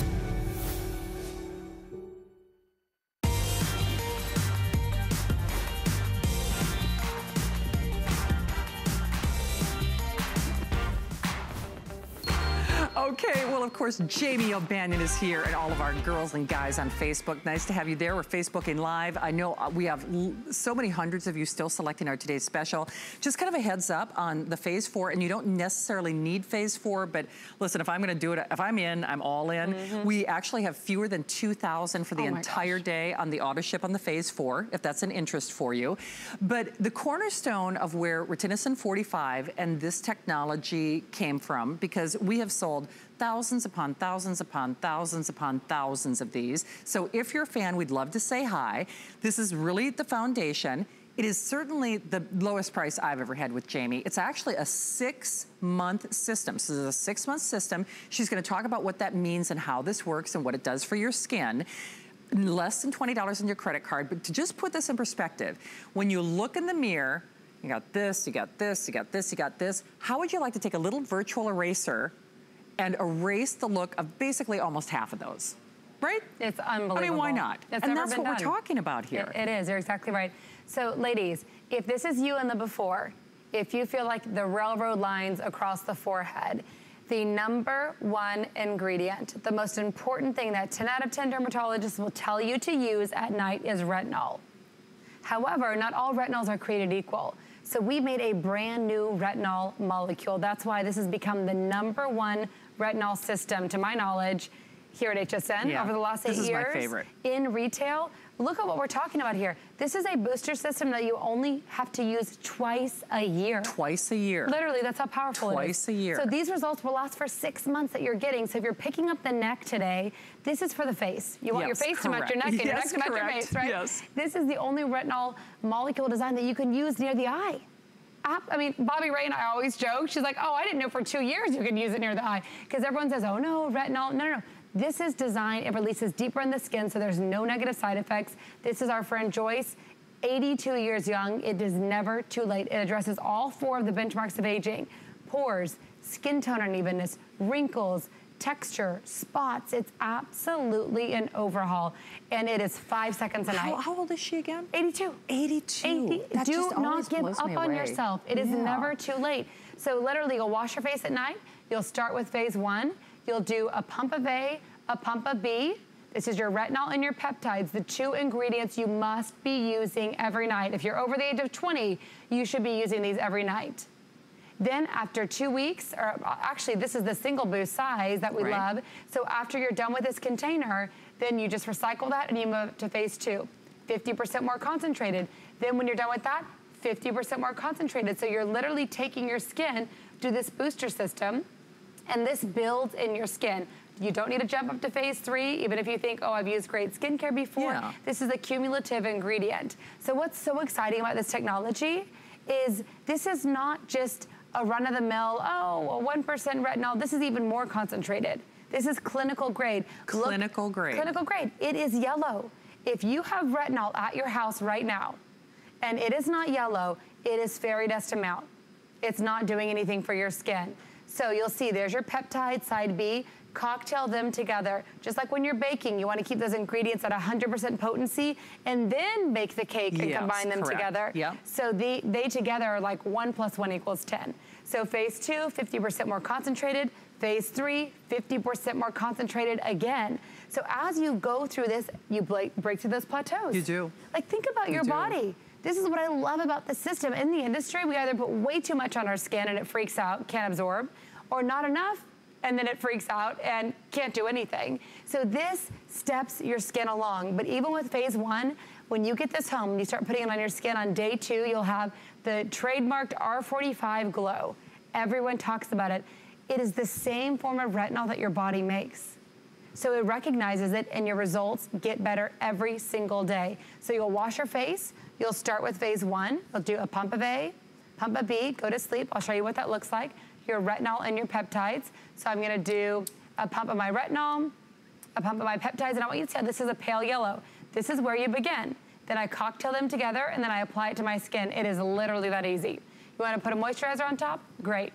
Okay, well, of course, Jamie O'Banion is here and all of our girls and guys on Facebook. Nice to have you there. We're Facebooking live. I know uh, we have so many hundreds of you still selecting our today's special. Just kind of a heads up on the phase four, and you don't necessarily need phase four, but listen, if I'm gonna do it, if I'm in, I'm all in. Mm -hmm. We actually have fewer than 2,000 for the oh entire gosh. day on the auto ship on the phase four, if that's an interest for you. But the cornerstone of where Retinoxyn 45 and this technology came from, because we have sold thousands upon thousands upon thousands upon thousands of these. So if you're a fan, we'd love to say hi. This is really the foundation. It is certainly the lowest price I've ever had with Jamie. It's actually a six month system. So this is a six month system. She's gonna talk about what that means and how this works and what it does for your skin less than $20 on your credit card, but to just put this in perspective, when you look in the mirror, you got this, you got this, you got this, you got this, how would you like to take a little virtual eraser and erase the look of basically almost half of those. Right? It's unbelievable. I mean, why not? It's and that's what done. we're talking about here. It, it is. You're exactly right. So, ladies, if this is you in the before, if you feel like the railroad lines across the forehead, the number one ingredient, the most important thing that 10 out of 10 dermatologists will tell you to use at night is retinol. However, not all retinols are created equal. So we made a brand new retinol molecule. That's why this has become the number one retinol system, to my knowledge, here at HSN Yeah, over the last eight this is my years favorite. in retail. Look at what we're talking about here. This is a booster system that you only have to use twice a year. Twice a year. Literally, that's how powerful it is. Twice a year. So these results will last for six months that you're getting. So if you're picking up the neck today, this is for the face. You want your Yes, face to match your neck correct. and your neck to match your correct. face, right? Yes. This is the only retinol molecule design that you can use near the eye. I mean, Bobby Ray and I always joke. She's like, oh, I didn't know for two years you could use it near the eye. Because everyone says, oh no, retinol. No, no, no. This is designed, it releases deeper in the skin, so there's no negative side effects. This is our friend Joyce. 82 years young, it is never too late. It addresses all four of the benchmarks of aging pores, skin tone unevenness, wrinkles, texture, spots. It's absolutely an overhaul. And it is five seconds a How, night. how old is she again? 82. 82. 80. That Do not give up on away. yourself. It is Yeah. never too late. So literally, you'll wash your face at night. You'll start with phase one. You'll do a pump of A, a pump of B. This is your retinol and your peptides, the two ingredients you must be using every night. If you're over the age of 20, you should be using these every night. Then after two weeks, or uh, actually this is the single boost size that we Right. love. So after you're done with this container, then you just recycle that and you move to phase two. 50% more concentrated. Then when you're done with that, 50% more concentrated. So you're literally taking your skin to this booster system and this builds in your skin. You don't need to jump up to phase three, even if you think, oh, I've used great skincare before. Yeah. This is a cumulative ingredient. So what's so exciting about this technology is this is not just a run-of-the-mill, oh, a 1% retinol. This is even more concentrated. This is clinical grade. Look- Clinical grade. Clinical grade. It is yellow. If you have retinol at your house right now, and it is not yellow, it is fairy dust amount. It's not doing anything for your skin. So you'll see there's your peptide side B, cocktail them together. Just like when you're baking, you want to keep those ingredients at 100% potency and then bake the cake and Yes, combine them correct. together. Yep. So they, they together are like one plus one equals 10. So phase two, 50% more concentrated. Phase three, 50% more concentrated again. So as you go through this, you break, break through those plateaus. You do. Like think about You your do. body. This is what I love about the system. In the industry, we either put way too much on our skin and it freaks out, can't absorb, or not enough and then it freaks out and can't do anything. So this steps your skin along. But even with phase one, when you get this home and you start putting it on your skin on day two, you'll have the trademarked R45 glow. Everyone talks about it. It is the same form of retinol that your body makes. So it recognizes it and your results get better every single day. So you'll wash your face, you'll start with phase one, you'll do a pump of A, pump of B, go to sleep. I'll show you what that looks like. Your retinol and your peptides. So I'm gonna do a pump of my retinol, a pump of my peptides, and I want you to see how this is a pale yellow. This is where you begin. Then I cocktail them together and then I apply it to my skin. It is literally that easy. You wanna put a moisturizer on top? Great.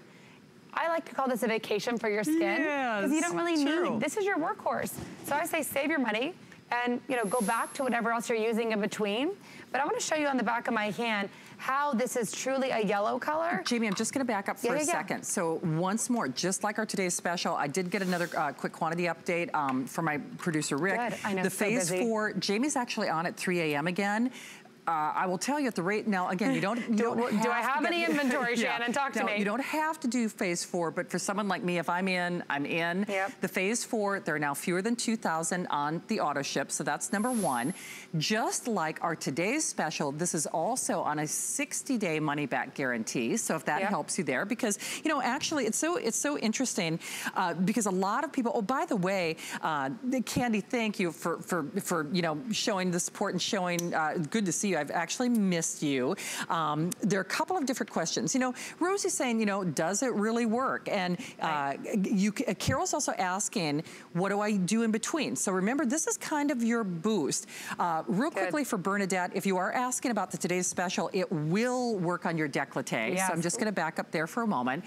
I like to call this a vacation for your skin because you don't really true. need. This is your workhorse. So I say save your money and you know go back to whatever else you're using in between. But I want to show you on the back of my hand how this is truly a yellow color. Jamie, I'm just gonna back up for Yeah, a yeah, yeah. second. So once more, just like our today's special, I did get another uh, quick quantity update um, from my producer, Rick. Good. I know, The so phase busy. four, Jamie's actually on at 3 a.m. again. Uh, I will tell you at the rate, now again, you don't, you Do- don't do I have any inventory, Yeah. Shannon? Talk to No, me. You don't have to do phase four, but for someone like me, if I'm in, I'm in. Yep. The phase four, there are now fewer than 2,000 on the auto ship, so that's number one. Just like our today's special, this is also on a 60-day money-back guarantee, so if that Yep. helps you there, because, you know, actually, it's so it's so interesting, uh, because a lot of people, oh, by the way, uh, Candy, thank you for, for, for, you know, showing the support and showing, uh, good to see you. I've actually missed you. Um, there are a couple of different questions. You know, Rosie's saying, you know, does it really work? And uh, you, uh, Carol's also asking, what do I do in between? So remember, this is kind of your boost. Uh, real Good. quickly for Bernadette, if you are asking about the today's special, it will work on your décolleté. So I'm just going to back up there for a moment.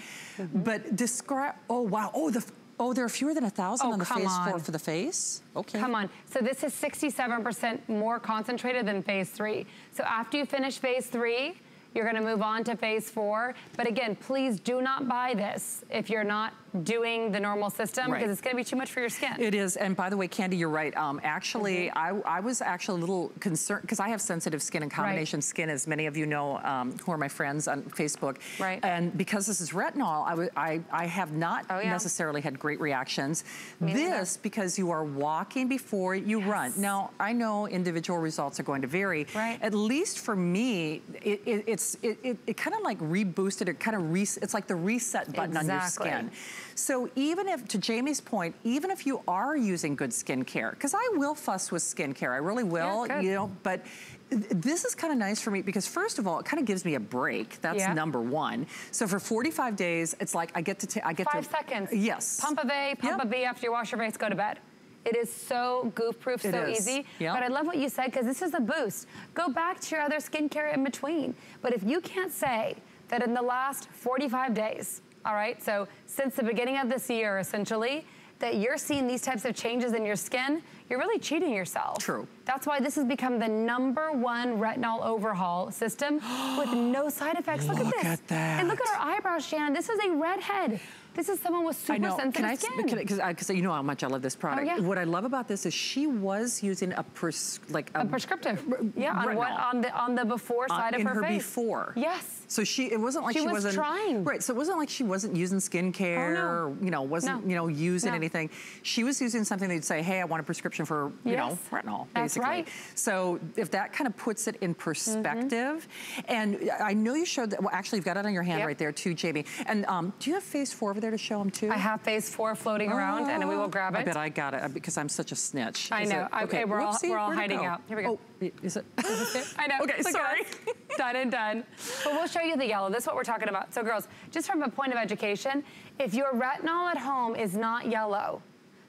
But describe, oh, wow. Oh, the, Oh, there are fewer than a thousand oh, on the phase on. four for the face? Okay. Come on. So this is 67% more concentrated than phase three. So after you finish phase three, you're gonna move on to phase four. But again, please do not buy this if you're not doing the normal system right. because it's gonna be too much for your skin. It is, and by the way, Candy, you're right. Um, actually, mm -hmm. I, I, was actually a little concerned because I have sensitive skin and combination right. skin, as many of you know um, who are my friends on Facebook. Right. And because this is retinol, I, I, I have not oh, yeah. necessarily had great reactions. Me this, neither. because you are walking before you yes. run. Now, I know individual results are going to vary. Right. At least for me, it, it, it's it, it, it kind of like reboosted, it kind of, it's like the reset button exactly. on your skin. So even if, to Jamie's point, even if you are using good skincare, because I will fuss with skincare, I really will, yeah, you know, but this is kind of nice for me because first of all, it kind of gives me a break. That's yeah. number one. So for 45 days, it's like I get to, take, I get Five to- Five seconds. Yes. Pump of A, pump yep. of B after you wash your face, go to bed. It is so goof-proof, so easy. Yep. But I love what you said because this is a boost. Go back to your other skincare in between. But if you can't say that in the last 45 days, all right? So since the beginning of this year, essentially, that you're seeing these types of changes in your skin, you're really cheating yourself. True. That's why this has become the number one retinol overhaul system with no side effects. Look, look at this. At that. And look at our eyebrows, Shannon. This is a redhead. This is someone with super sensitive can I, skin. Because you know how much I love this product. Oh, yeah. What I love about this is she was using a pres like a, a prescriptive. Yeah, on what on the on the before uh, side of her, her face. before. Yes. So she it wasn't like she, she was not trying. Right. So it wasn't like she wasn't using skincare. Oh, no. you know, wasn't no. you know using no. anything. She was using something that'd say, hey, I want a prescription for you yes. know retinol, That's basically. Right. So if that kind of puts it in perspective, mm -hmm. and I know you showed that. Well, actually, you've got it on your hand yep. right there too, Jamie. And um, do you have phase four over there to show them too? I have phase four floating oh, around, and we will grab it. I bet I got it because I'm such a snitch. I is know. It, okay, we're all, we're all hiding out. Here we go. Oh, is it? Is it I know. Okay, sorry. done and done. But we'll show you the yellow. This is what we're talking about. So girls, just from a point of education, if your retinol at home is not yellow,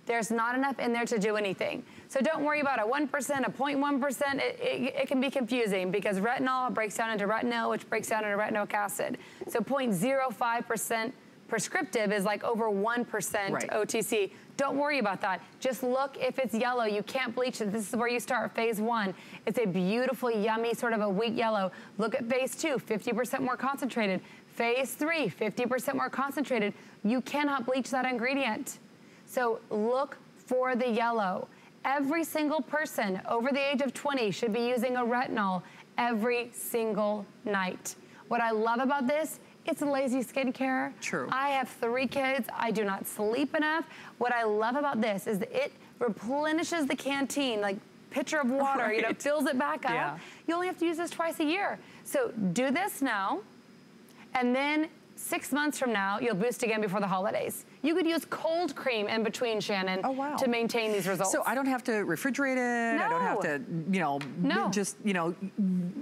there's not enough in there to do anything. So don't worry about a 1%, a 0.1%. It, it, it, can be confusing because retinol breaks down into retinol, which breaks down into retinoic acid. So 0.05% prescriptive is like over 1% right. OTC. Don't worry about that. Just look if it's yellow. You can't bleach it. This is where you start, phase one. It's a beautiful, yummy, sort of a wheat yellow. Look at phase two, 50% more concentrated. Phase three, 50% more concentrated. You cannot bleach that ingredient. So look for the yellow. Every single person over the age of 20 should be using a retinol every single night. What I love about this, it's a lazy skincare. True. I have three kids. I do not sleep enough. What I love about this is that it replenishes the canteen, like pitcher of water, right. you know, fills it back up. Yeah. You only have to use this twice a year. So do this now, and then six months from now, you'll boost again before the holidays. You could use cold cream in between, Shannon, oh, wow. to maintain these results. So I don't have to refrigerate it. No. I don't have to, you know, no. just, you know.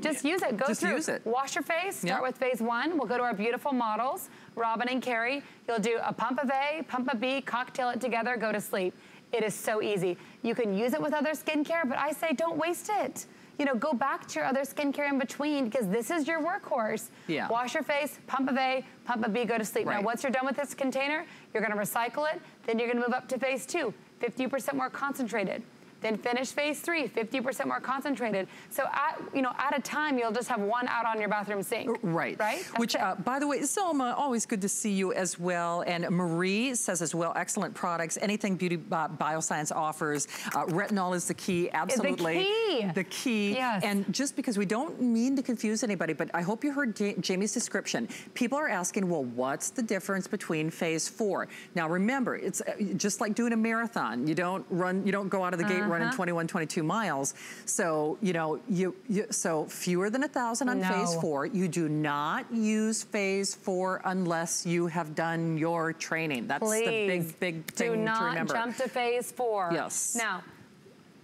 Just use it. Go just through. use it. Wash your face. Start yep. with phase one. We'll go to our beautiful models, Robin and Carrie. You'll do a pump of A, pump of B, cocktail it together, go to sleep. It is so easy. You can use it with other skincare, but I say don't waste it you know, go back to your other skincare in between because this is your workhorse. Yeah. Wash your face, pump of A, pump of B, go to sleep. Right. Now, once you're done with this container, you're gonna recycle it, then you're gonna move up to phase two, 50% more concentrated. Then finish phase three, 50% more concentrated. So at, you know, at a time, you'll just have one out on your bathroom sink. Right. Right? That's Which, uh, by the way, Selma, always good to see you as well. And Marie says as well, excellent products. Anything Beauty uh, Bioscience offers. Uh, retinol is the key, absolutely. The key. The key. Yes. And just because we don't mean to confuse anybody, but I hope you heard Jamie's description. People are asking, well, what's the difference between phase four? Now remember, it's uh, just like doing a marathon. You don't run, you don't go out of the gate -huh. running uh-huh. 21, 22 miles. So, you know, you, you so fewer than a thousand on no. phase four. You do not use phase four unless you have done your training. That's Please, the big, big thing to remember. Do not jump to phase four. Yes. Now,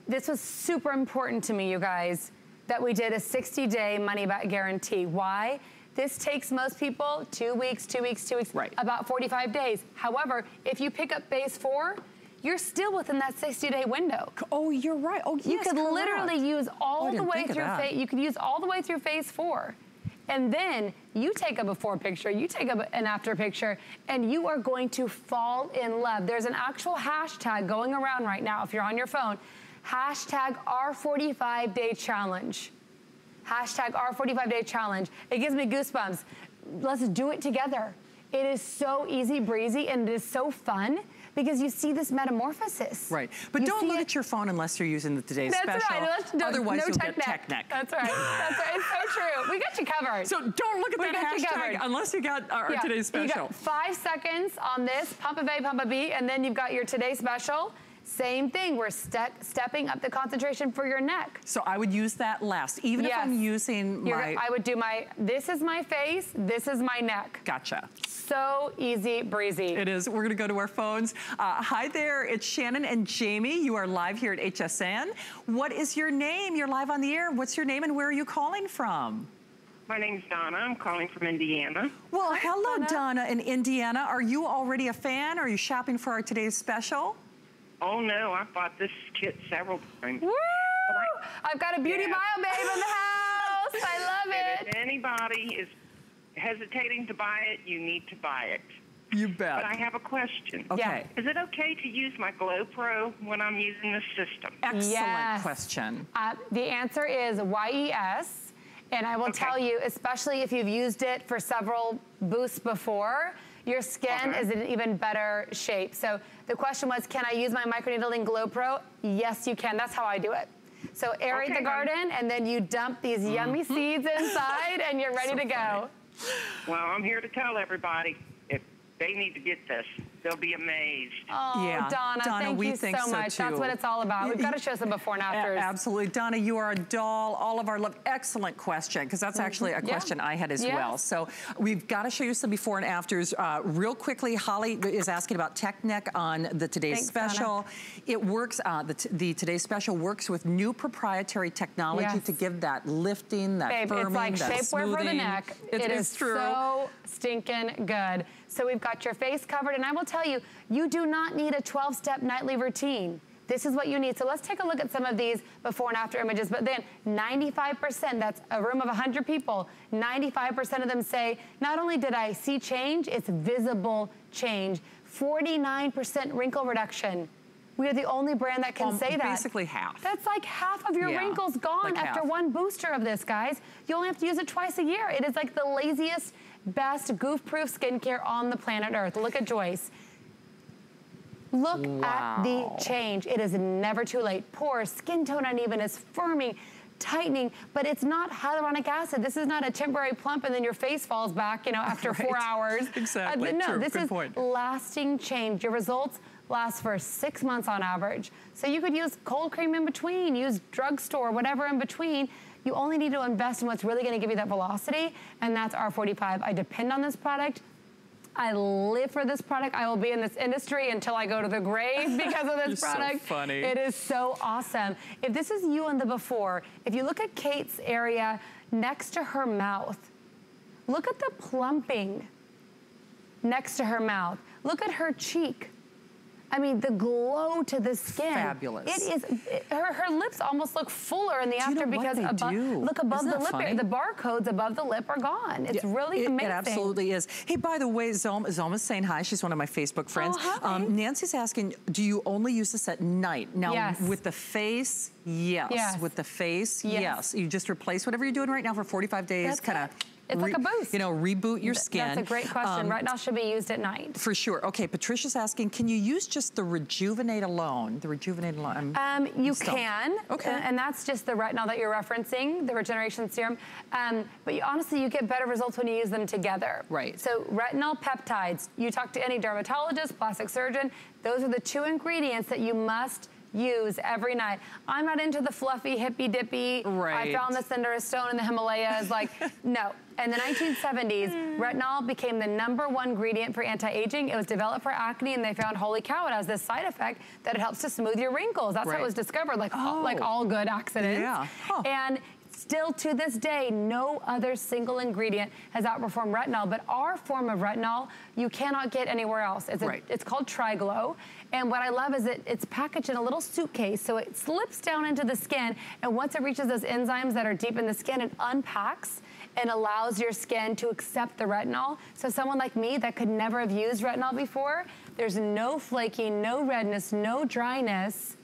this was super important to me, you guys, that we did a 60-day money-back guarantee. Why? This takes most people two weeks, two weeks, two weeks, right. about 45 days. However, if you pick up phase four, you're still within that 60-day window. Oh, you're right. Oh, yes, You could correct. literally use all oh, the way through phase. You could use all the way through phase four. And then you take a before picture, you take a, an after picture, and you are going to fall in love. There's an actual hashtag going around right now if you're on your phone. Hashtag R45 day challenge. Hashtag R45 day challenge. It gives me goosebumps. Let's do it together. It is so easy breezy and it is so fun because you see this metamorphosis. Right. But you don't look at your phone unless you're using the today's That's special. right. Let's, no, Otherwise, no you'll tech get neck. tech neck. That's right. That's right. It's so true. We got you covered. So don't look at We that hashtag unless you got our, Yeah, today's You special. got five seconds on this, pump a A, pump a B, and then you've got your today special. Same thing, we're ste stepping up the concentration for your neck. So I would use that last, even if I'm using You're- my. I would do my, this is my face, this is my neck. Gotcha. So easy breezy. It is. We're going to go to our phones. Uh, hi there. It's Shannon and Jamie. You are live here at HSN. What is your name? You're live on the air. What's your name and where are you calling from? My name's Donna. I'm calling from Indiana. Well, hello, Donna. Donna in Indiana. Are you already a fan? Are you shopping for our today's special? Oh no, I've bought this kit several times. Woo! I've got a beauty Yeah. bio babe in the house. I love And it. if anybody is hesitating to buy it, you need to buy it. You bet. But I have a question. okay. Is it okay to use my GloPro when I'm using the system? Excellent Yes. question. Uh, the answer is YES. And I will Okay. tell you, especially if you've used it for several boosts before, your skin Okay. is in even better shape. So the question was, can I use my microneedling GloPro? Yes, you can. That's how I do it. So aerate Okay, the hon. garden, and then you dump these yummy mm-hmm. seeds inside, and you're ready So to go. funny. Well, I'm here to tell everybody if they need to get this, they'll be amazed. Oh, Yeah. Donna, Donna, thank we you think so so, much. That's what it's all about. We've got to show some before and A- afters. absolutely. Donna, you are a doll. All of our love. Excellent question, because that's actually a Mm-hmm. Yeah. question I had as Yes. well. So we've got to show you some before and afters. Uh, real quickly, Holly is asking about Tech Neck on the Today's Thanks, Donna. Special. It works, uh, the, t- the Today's Special works with new proprietary technology Yes. to give that lifting, that Babe, firming, it's like that shapewear for the neck. It it is is true. so stinking good. So we've got your face covered, and I will tell you, you do not need a 12-step nightly routine. This is what you need. So let's take a look at some of these before and after images. But then 95%, that's a room of 100 people, 95% of them say, not only did I see change, it's visible change. 49% wrinkle reduction. We are the only brand that can Um, say that. basically half. That's like half of your Yeah, wrinkles gone like after half. one booster of this, guys. You only have to use it twice a year. It is like the laziest, best goof-proof skincare on the planet Earth. Look at Joyce. Look at the change. It is never too late. Pores, skin tone unevenness, firming, tightening, but it's not hyaluronic acid. This is not a temporary plump and then your face falls back, you know, after four hours. Exactly. Uh, no, True. this Good is point. lasting change. Your results last for six months on average. So you could use cold cream in between, use drugstore, whatever in between. You only need to invest in what's really gonna give you that velocity, and that's R45. I depend on this product. I live for this product. I will be in this industry until I go to the grave because of this You're so product. funny. It is so awesome. If this is you in the before, if you look at Kate's area next to her mouth, look at the plumping next to her mouth. Look at her cheek. I mean, the glow to the skin. Fabulous. It is. It, her, her lips almost look fuller in the Do you after know what because they abo- do? look above the lip. funny? The barcodes above the lip are gone. It's Yeah, really it, amazing. It absolutely is. Hey, by the way, Zoma, Zoma's saying hi. She's one of my Facebook friends. Oh, hi. Um, Nancy's asking, do you only use this at night? Now, Yes. with the face, yes. Yes. With the face, Yes. yes. You just replace whatever you're doing right now for 45 days, kind of. It. It's like a boost. You know, reboot your skin. That's a great question. Um, right now should be used at night. For sure. Okay, Patricia's asking, can you use just the Rejuvenate alone? The Rejuvenate alone. Um, you Stop. can. Okay. And, and that's just the retinol that you're referencing, the regeneration serum. Um, but you, honestly, you get better results when you use them together. Right. So retinol peptides, you talk to any dermatologist, plastic surgeon, those are the two ingredients that you must use every night. I'm not into the fluffy, hippy dippy. Right. I found this under a stone in the Himalayas. Like, no. In the 1970s, retinol became the number one ingredient for anti-aging. It was developed for acne, and they found, holy cow, it has this side effect that it helps to smooth your wrinkles. That's how it was discovered, like, all, like Oh. all good accidents. Yeah. Huh. And still to this day, no other single ingredient has outperformed retinol. But our form of retinol, you cannot get anywhere else. It's, a, Right. it's called Triglow. And what I love is that it's packaged in a little suitcase, so it slips down into the skin. And once it reaches those enzymes that are deep in the skin, it unpacks and allows your skin to accept the retinol. So someone like me that could never have used retinol before, there's no flaking, no redness, no dryness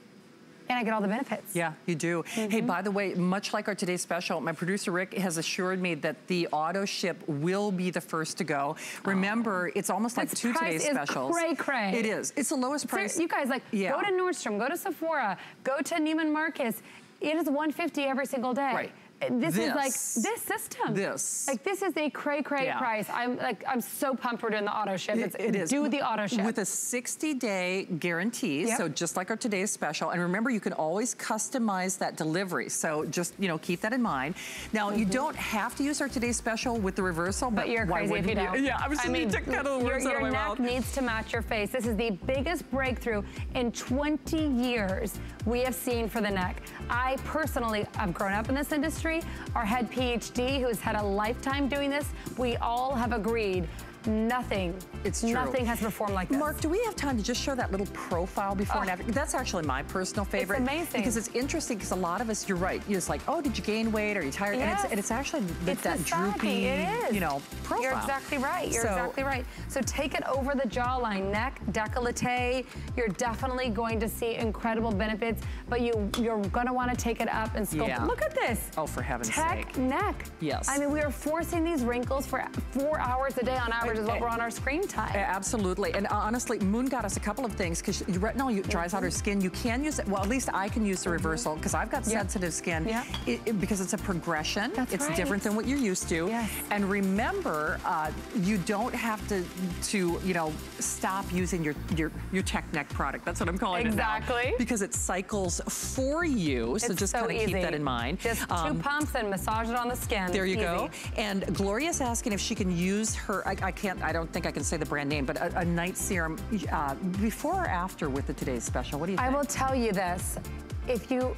and I get all the benefits. Yeah, you do. Mm -hmm. Hey, Mm-hmm. by the way, much like our today's special, my producer Rick has assured me that the auto ship will be the first to go. Remember, it's almost like This two price today's specials. cray cray. It is. It's the lowest price. You guys, like, Yeah. go to Nordstrom, go to Sephora, go to Neiman Marcus. It is 150 every single day. Right. This, is like This. this system. This. Like this is a cray cray Yeah. price. I'm like I'm so pumped we're doing the auto ship. It- It's it is. do the auto ship. With a 60-day guarantee, Yep. so just like our today's special. And remember, you can always customize that delivery. So just, you know, keep that in mind. Now, you don't have to use our today's special with the reversal, but, Mm-hmm. But you're why crazy if you don't. Yeah, I was just mean, took kind of the your, words out of my neck mouth. needs to match your face. This is the biggest breakthrough in 20 years we have seen for the neck. I personally, I've grown up in this industry. Our head PhD, who has had a lifetime doing this, we all have agreed nothing, It's true. nothing has performed like this. Mark, do we have time to just show that little profile before and Oh. after? That's actually my personal favorite. It's amazing. Because it's interesting because a lot of us, you're right, you're just like, oh, did you gain weight? Are you tired? And, it's, and it's actually the, It's that the saggy, droopy, it is. you know, profile. You're exactly right. You're So- exactly right. So take it over the jawline, neck, décolleté. You're definitely going to see incredible benefits, but you, you're gonna wanna take it up and sculpt. Yeah. Look at this. Oh, for heaven's Tech sake. neck. Yes. I mean, we are forcing these wrinkles for four hours a day on average is what we're on our screen time. Absolutely. And uh, honestly, Moon got us a couple of things because retinol you- dries out her skin. You can use it. Well, at least I can use the reversal because I've got sensitive skin. Yep. It- it- because it's a progression. That's it's right. different than what you're used to. Yes. And remember, uh, you don't have to, to you know, stop using your your your Tech Neck product. That's what I'm calling it. Exactly. Because it cycles for you. So It's just so kind of keep that in mind. Just two Um, pumps and massage it on the skin. there you Easy. go. And Gloria's asking if she can use her, I, I can't, I don't think I can say the brand name, but a, a night serum uh, before or after with the today's special. What do you I will tell you this. If you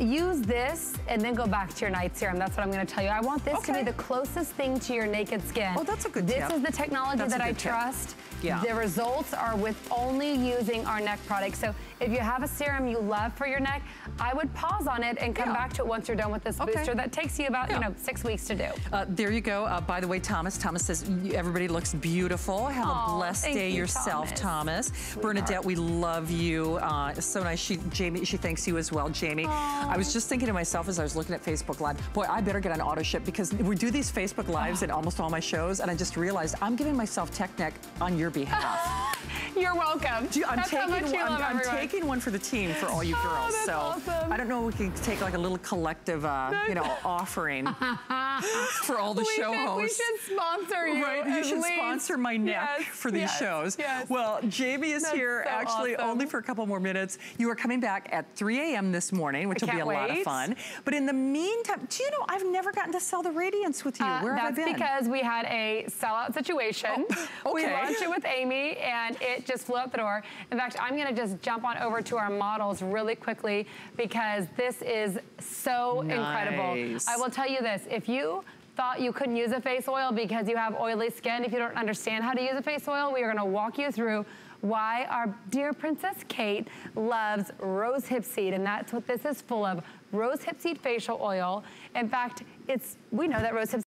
use this and then go back to your night serum, that's what I'm gonna tell you. I want this to be the closest thing to your naked skin. Oh, that's a good This tip. is the technology That's that I tip. trust. Yeah. The results are with only using our neck product. So if you have a serum you love for your neck, I would pause on it and come Yeah. back to it once you're done with this Okay. booster. That takes you about, Yeah. you know, six weeks to do. Uh, there you go. Uh, by the way, Thomas. Thomas says everybody looks beautiful. Have a blessed day you, yourself, Thomas. Thomas. Bernadette, we love you. Uh, so nice. She, Jamie, she thanks you as well, Jamie. I was just thinking to myself as I was looking at Facebook Live, boy, I better get on auto ship because we do these Facebook Lives in almost all my shows, and I just realized I'm giving myself tech neck on your behalf. You're welcome. You- I'm taking. I'm, I'm taking one for the team for all you Oh, girls. that's so awesome. I don't know if we can take like a little collective, uh, you know, offering for all the we show should, hosts. We should sponsor you. Right, you should least. sponsor my neck Yes, for these yes, shows. Yes. Well, Jamie is That's here so actually awesome. only for a couple more minutes. You are coming back at 3 a.m. this morning, which will be a can't lot of fun. But in the meantime, do you know I've never gotten to sell the Radiance with you? Uh, Where have I that's been? because we had a sellout situation. Oh, We okay. launched it with Amy and it just flew out the door. In fact, I'm gonna just jump on over to our models really quickly because this is so incredible. I will tell you this, if you thought you couldn't use a face oil because you have oily skin, if you don't understand how to use a face oil, we are gonna walk you through why our dear Princess Kate loves rose hip seed, and that's what this is full of, rose hip seed facial oil. In fact, it's, we know that rose hip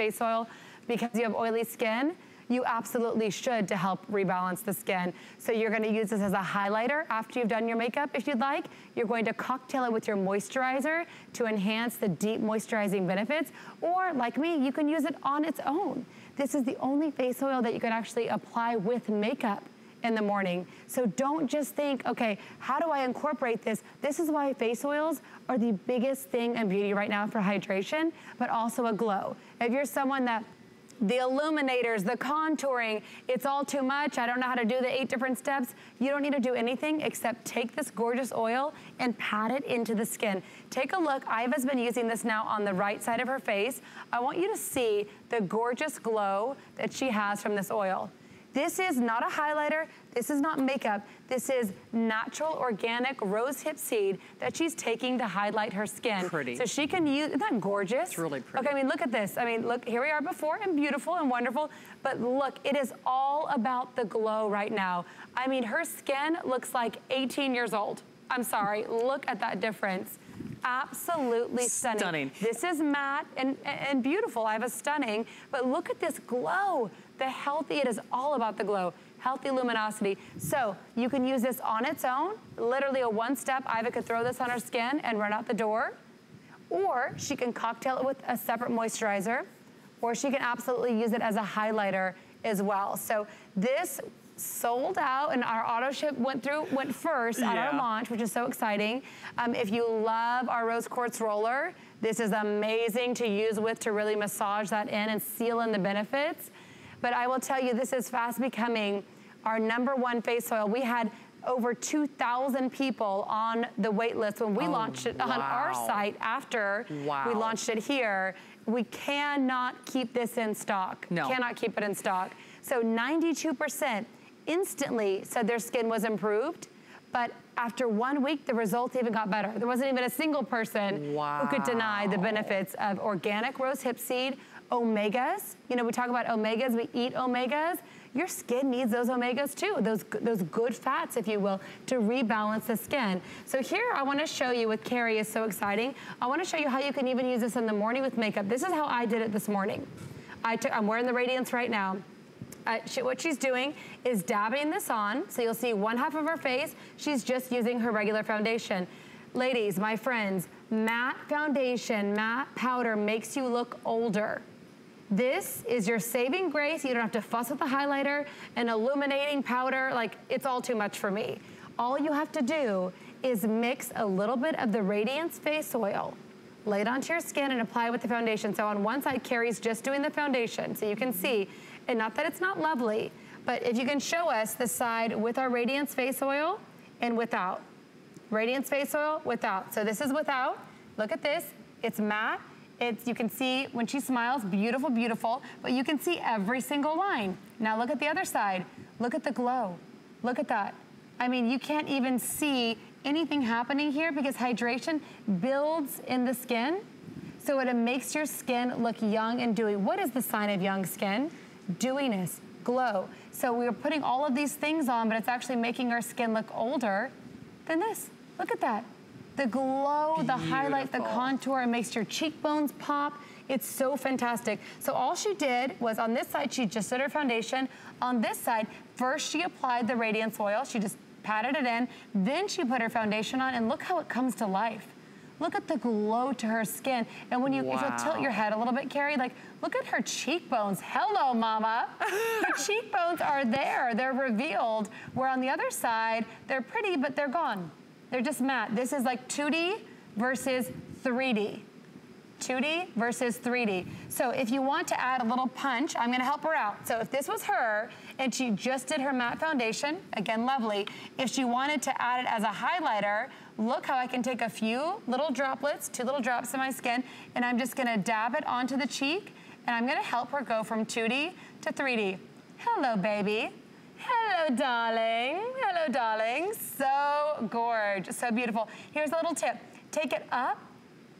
face oil because you have oily skin, you absolutely should to help rebalance the skin. So you're gonna use this as a highlighter after you've done your makeup if you'd like. You're going to cocktail it with your moisturizer to enhance the deep moisturizing benefits. Or like me, you can use it on its own. This is the only face oil that you can actually apply with makeup in the morning. So don't just think, okay, how do I incorporate this? This is why face oils are the biggest thing in beauty right now for hydration, but also a glow. If you're someone that the illuminators, the contouring, it's all too much. I don't know how to do the eight different steps. You don't need to do anything except take this gorgeous oil and pat it into the skin. Take a look. Iva's been using this now on the right side of her face. I want you to see the gorgeous glow that she has from this oil. This is not a highlighter. This is not makeup. This is natural, organic rose hip seed that she's taking to highlight her skin. Pretty. So she can use, isn't that gorgeous? It's really pretty. Okay, I mean, look at this. I mean, look, here we are before and beautiful and wonderful. But look, it is all about the glow right now. I mean, her skin looks like 18 years old. I'm sorry, look at that difference. Absolutely stunning. Stunning. This is matte and, and beautiful. I have a stunning, but look at this glow. The healthy, it is all about the glow. Healthy luminosity. So you can use this on its own, literally a one step. Iva could throw this on her skin and run out the door. Or she can cocktail it with a separate moisturizer, or she can absolutely use it as a highlighter as well. So this sold out and our auto ship went through, went first at our launch, which is so exciting. Um, if you love our rose quartz roller, this is amazing to use with to really massage that in and seal in the benefits. But I will tell you, this is fast becoming our number one face oil. We had over 2,000 people on the wait list when we launched it on our site after Wow. we launched it here. We cannot keep this in stock. No. Cannot keep it in stock. So 92% instantly said their skin was improved. But after one week, the results even got better. There wasn't even a single person who could deny the benefits of organic rose hip seed, omegas. You know, we talk about omegas, we eat omegas. Your skin needs those omegas too, those, those good fats, if you will, to rebalance the skin. So here I wanna show you with Carrie is so exciting. I wanna show you how you can even use this in the morning with makeup. This is how I did it this morning. I took, I'm wearing the Radiance right now. Uh, she, what she's doing is dabbing this on, so you'll see one half of her face. She's just using her regular foundation. Ladies, my friends, matte foundation, matte powder makes you look older. This is your saving grace. You don't have to fuss with the highlighter and illuminating powder. Like, it's all too much for me. All you have to do is mix a little bit of the Radiance Face Oil, lay it onto your skin and apply it with the foundation. So on one side, Carrie's just doing the foundation. So you can see, and not that it's not lovely, but if you can show us the side with our Radiance Face Oil and without. Radiance Face Oil without. So this is without. Look at this. It's matte. It's, you can see when she smiles, beautiful, beautiful, but you can see every single line. Now look at the other side. Look at the glow. Look at that. I mean, you can't even see anything happening here because hydration builds in the skin. So it makes your skin look young and dewy. What is the sign of young skin? Dewiness, glow. So we're putting all of these things on, but it's actually making our skin look older than this. Look at that. The glow, the highlight, the contour, it makes your cheekbones pop. It's so fantastic. So all she did was on this side, she just did her foundation. On this side, first she applied the Radiance Oil. She just patted it in. Then she put her foundation on and look how it comes to life. Look at the glow to her skin. And when you, if you'll tilt your head a little bit, Carrie, like, look at her cheekbones. Hello, mama. her cheekbones are there. They're revealed. Where on the other side, they're pretty, but they're gone. They're just matte. This is like 2D versus 3D. 2D versus 3D. So if you want to add a little punch, I'm gonna help her out. So if this was her and she just did her matte foundation, again, lovely. If she wanted to add it as a highlighter, look how I can take a few little droplets, two little drops in my skin, and I'm just gonna dab it onto the cheek, and I'm gonna help her go from 2D to 3D. Hello, baby. Hello, darling. Hello, darling. So gorgeous, so beautiful. Here's a little tip. Take it up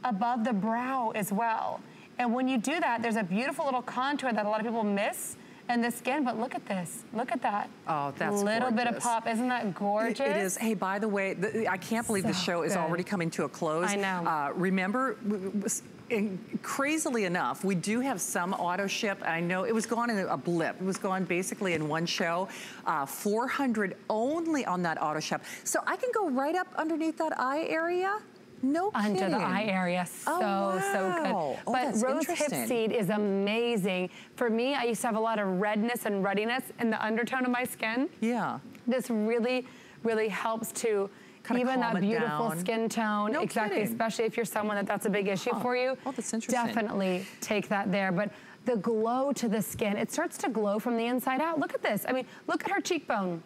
above the brow as well. And when you do that, there's a beautiful little contour that a lot of people miss in the skin, but look at this. Look at that. Oh, that's A Little bit of pop. Isn't that gorgeous? It is. Hey, by the way, the, I can't believe the So show is already coming to a close. I know. Uh, remember, w- w- s- and crazily enough, we do have some auto ship. I know it was gone in a blip. It was gone basically in one show. Uh, 400 only on that auto ship. So I can go right up underneath that eye area. No Under kidding. the eye area, so, Oh, so good. Oh, but rose hip seed is amazing. For me, I used to have a lot of redness and ruddiness in the undertone of my skin. Yeah. This really, really helps to Kinda even that beautiful down. skin tone. No exactly, kidding. especially if you're someone that that's a big issue for you. Oh, that's interesting. Definitely take that there. But the glow to the skin, it starts to glow from the inside out. Look at this. I mean, look at her cheekbone.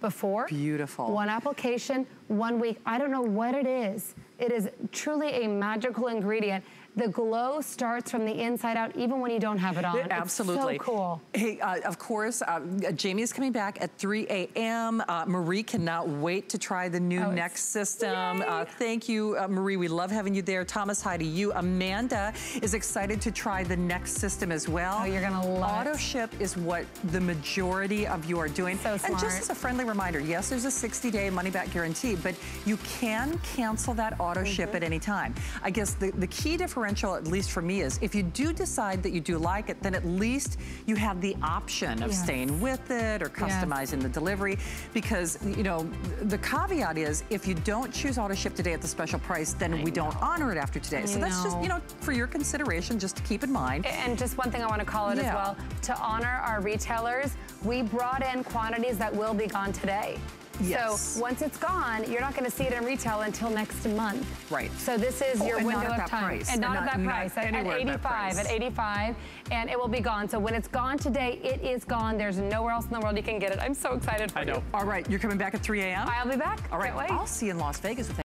Before. Beautiful. One application, one week. I don't know what it is. It is truly a magical ingredient. The glow starts from the inside out, even when you don't have it on. It's Absolutely. so cool. Hey, uh, of course, uh, Jamie is coming back at 3 a.m. Uh, Marie cannot wait to try the new Oh, Next system. Uh, thank you, uh, Marie. We love having you there. Thomas, hi to you. Amanda is excited to try the Next system as well. Oh, you're gonna love it. Auto it. ship is what the majority of you are doing. So smart. And just as a friendly reminder, yes, there's a 60-day money-back guarantee, but you can cancel that auto ship Mm-hmm. at any time. I guess the, the key differential, at least for me, is if you do decide that you do like it, then at least you have the option of Yes. staying with it or Yes. customizing the delivery. Because, you know, the caveat is if you don't choose auto ship today at the special price, then we don't honor it after today. I so that's just, you know, for your consideration, just to keep in mind. And just one thing I want to call it as well, to honor our retailers, we brought in quantities that will be gone today. Yes. So once it's gone, you're not going to see it in retail until next month. Right. So this is Oh, your window of time. price. And not And at that not- not price. At, at anywhere at 85. price. At 85. And it will be gone. So when it's gone today, it is gone. There's nowhere else in the world you can get it. I'm so excited for I know. you. All right, you're coming back at 3 a.m.? I'll be back. All right, Can't wait. I'll see you in Las Vegas with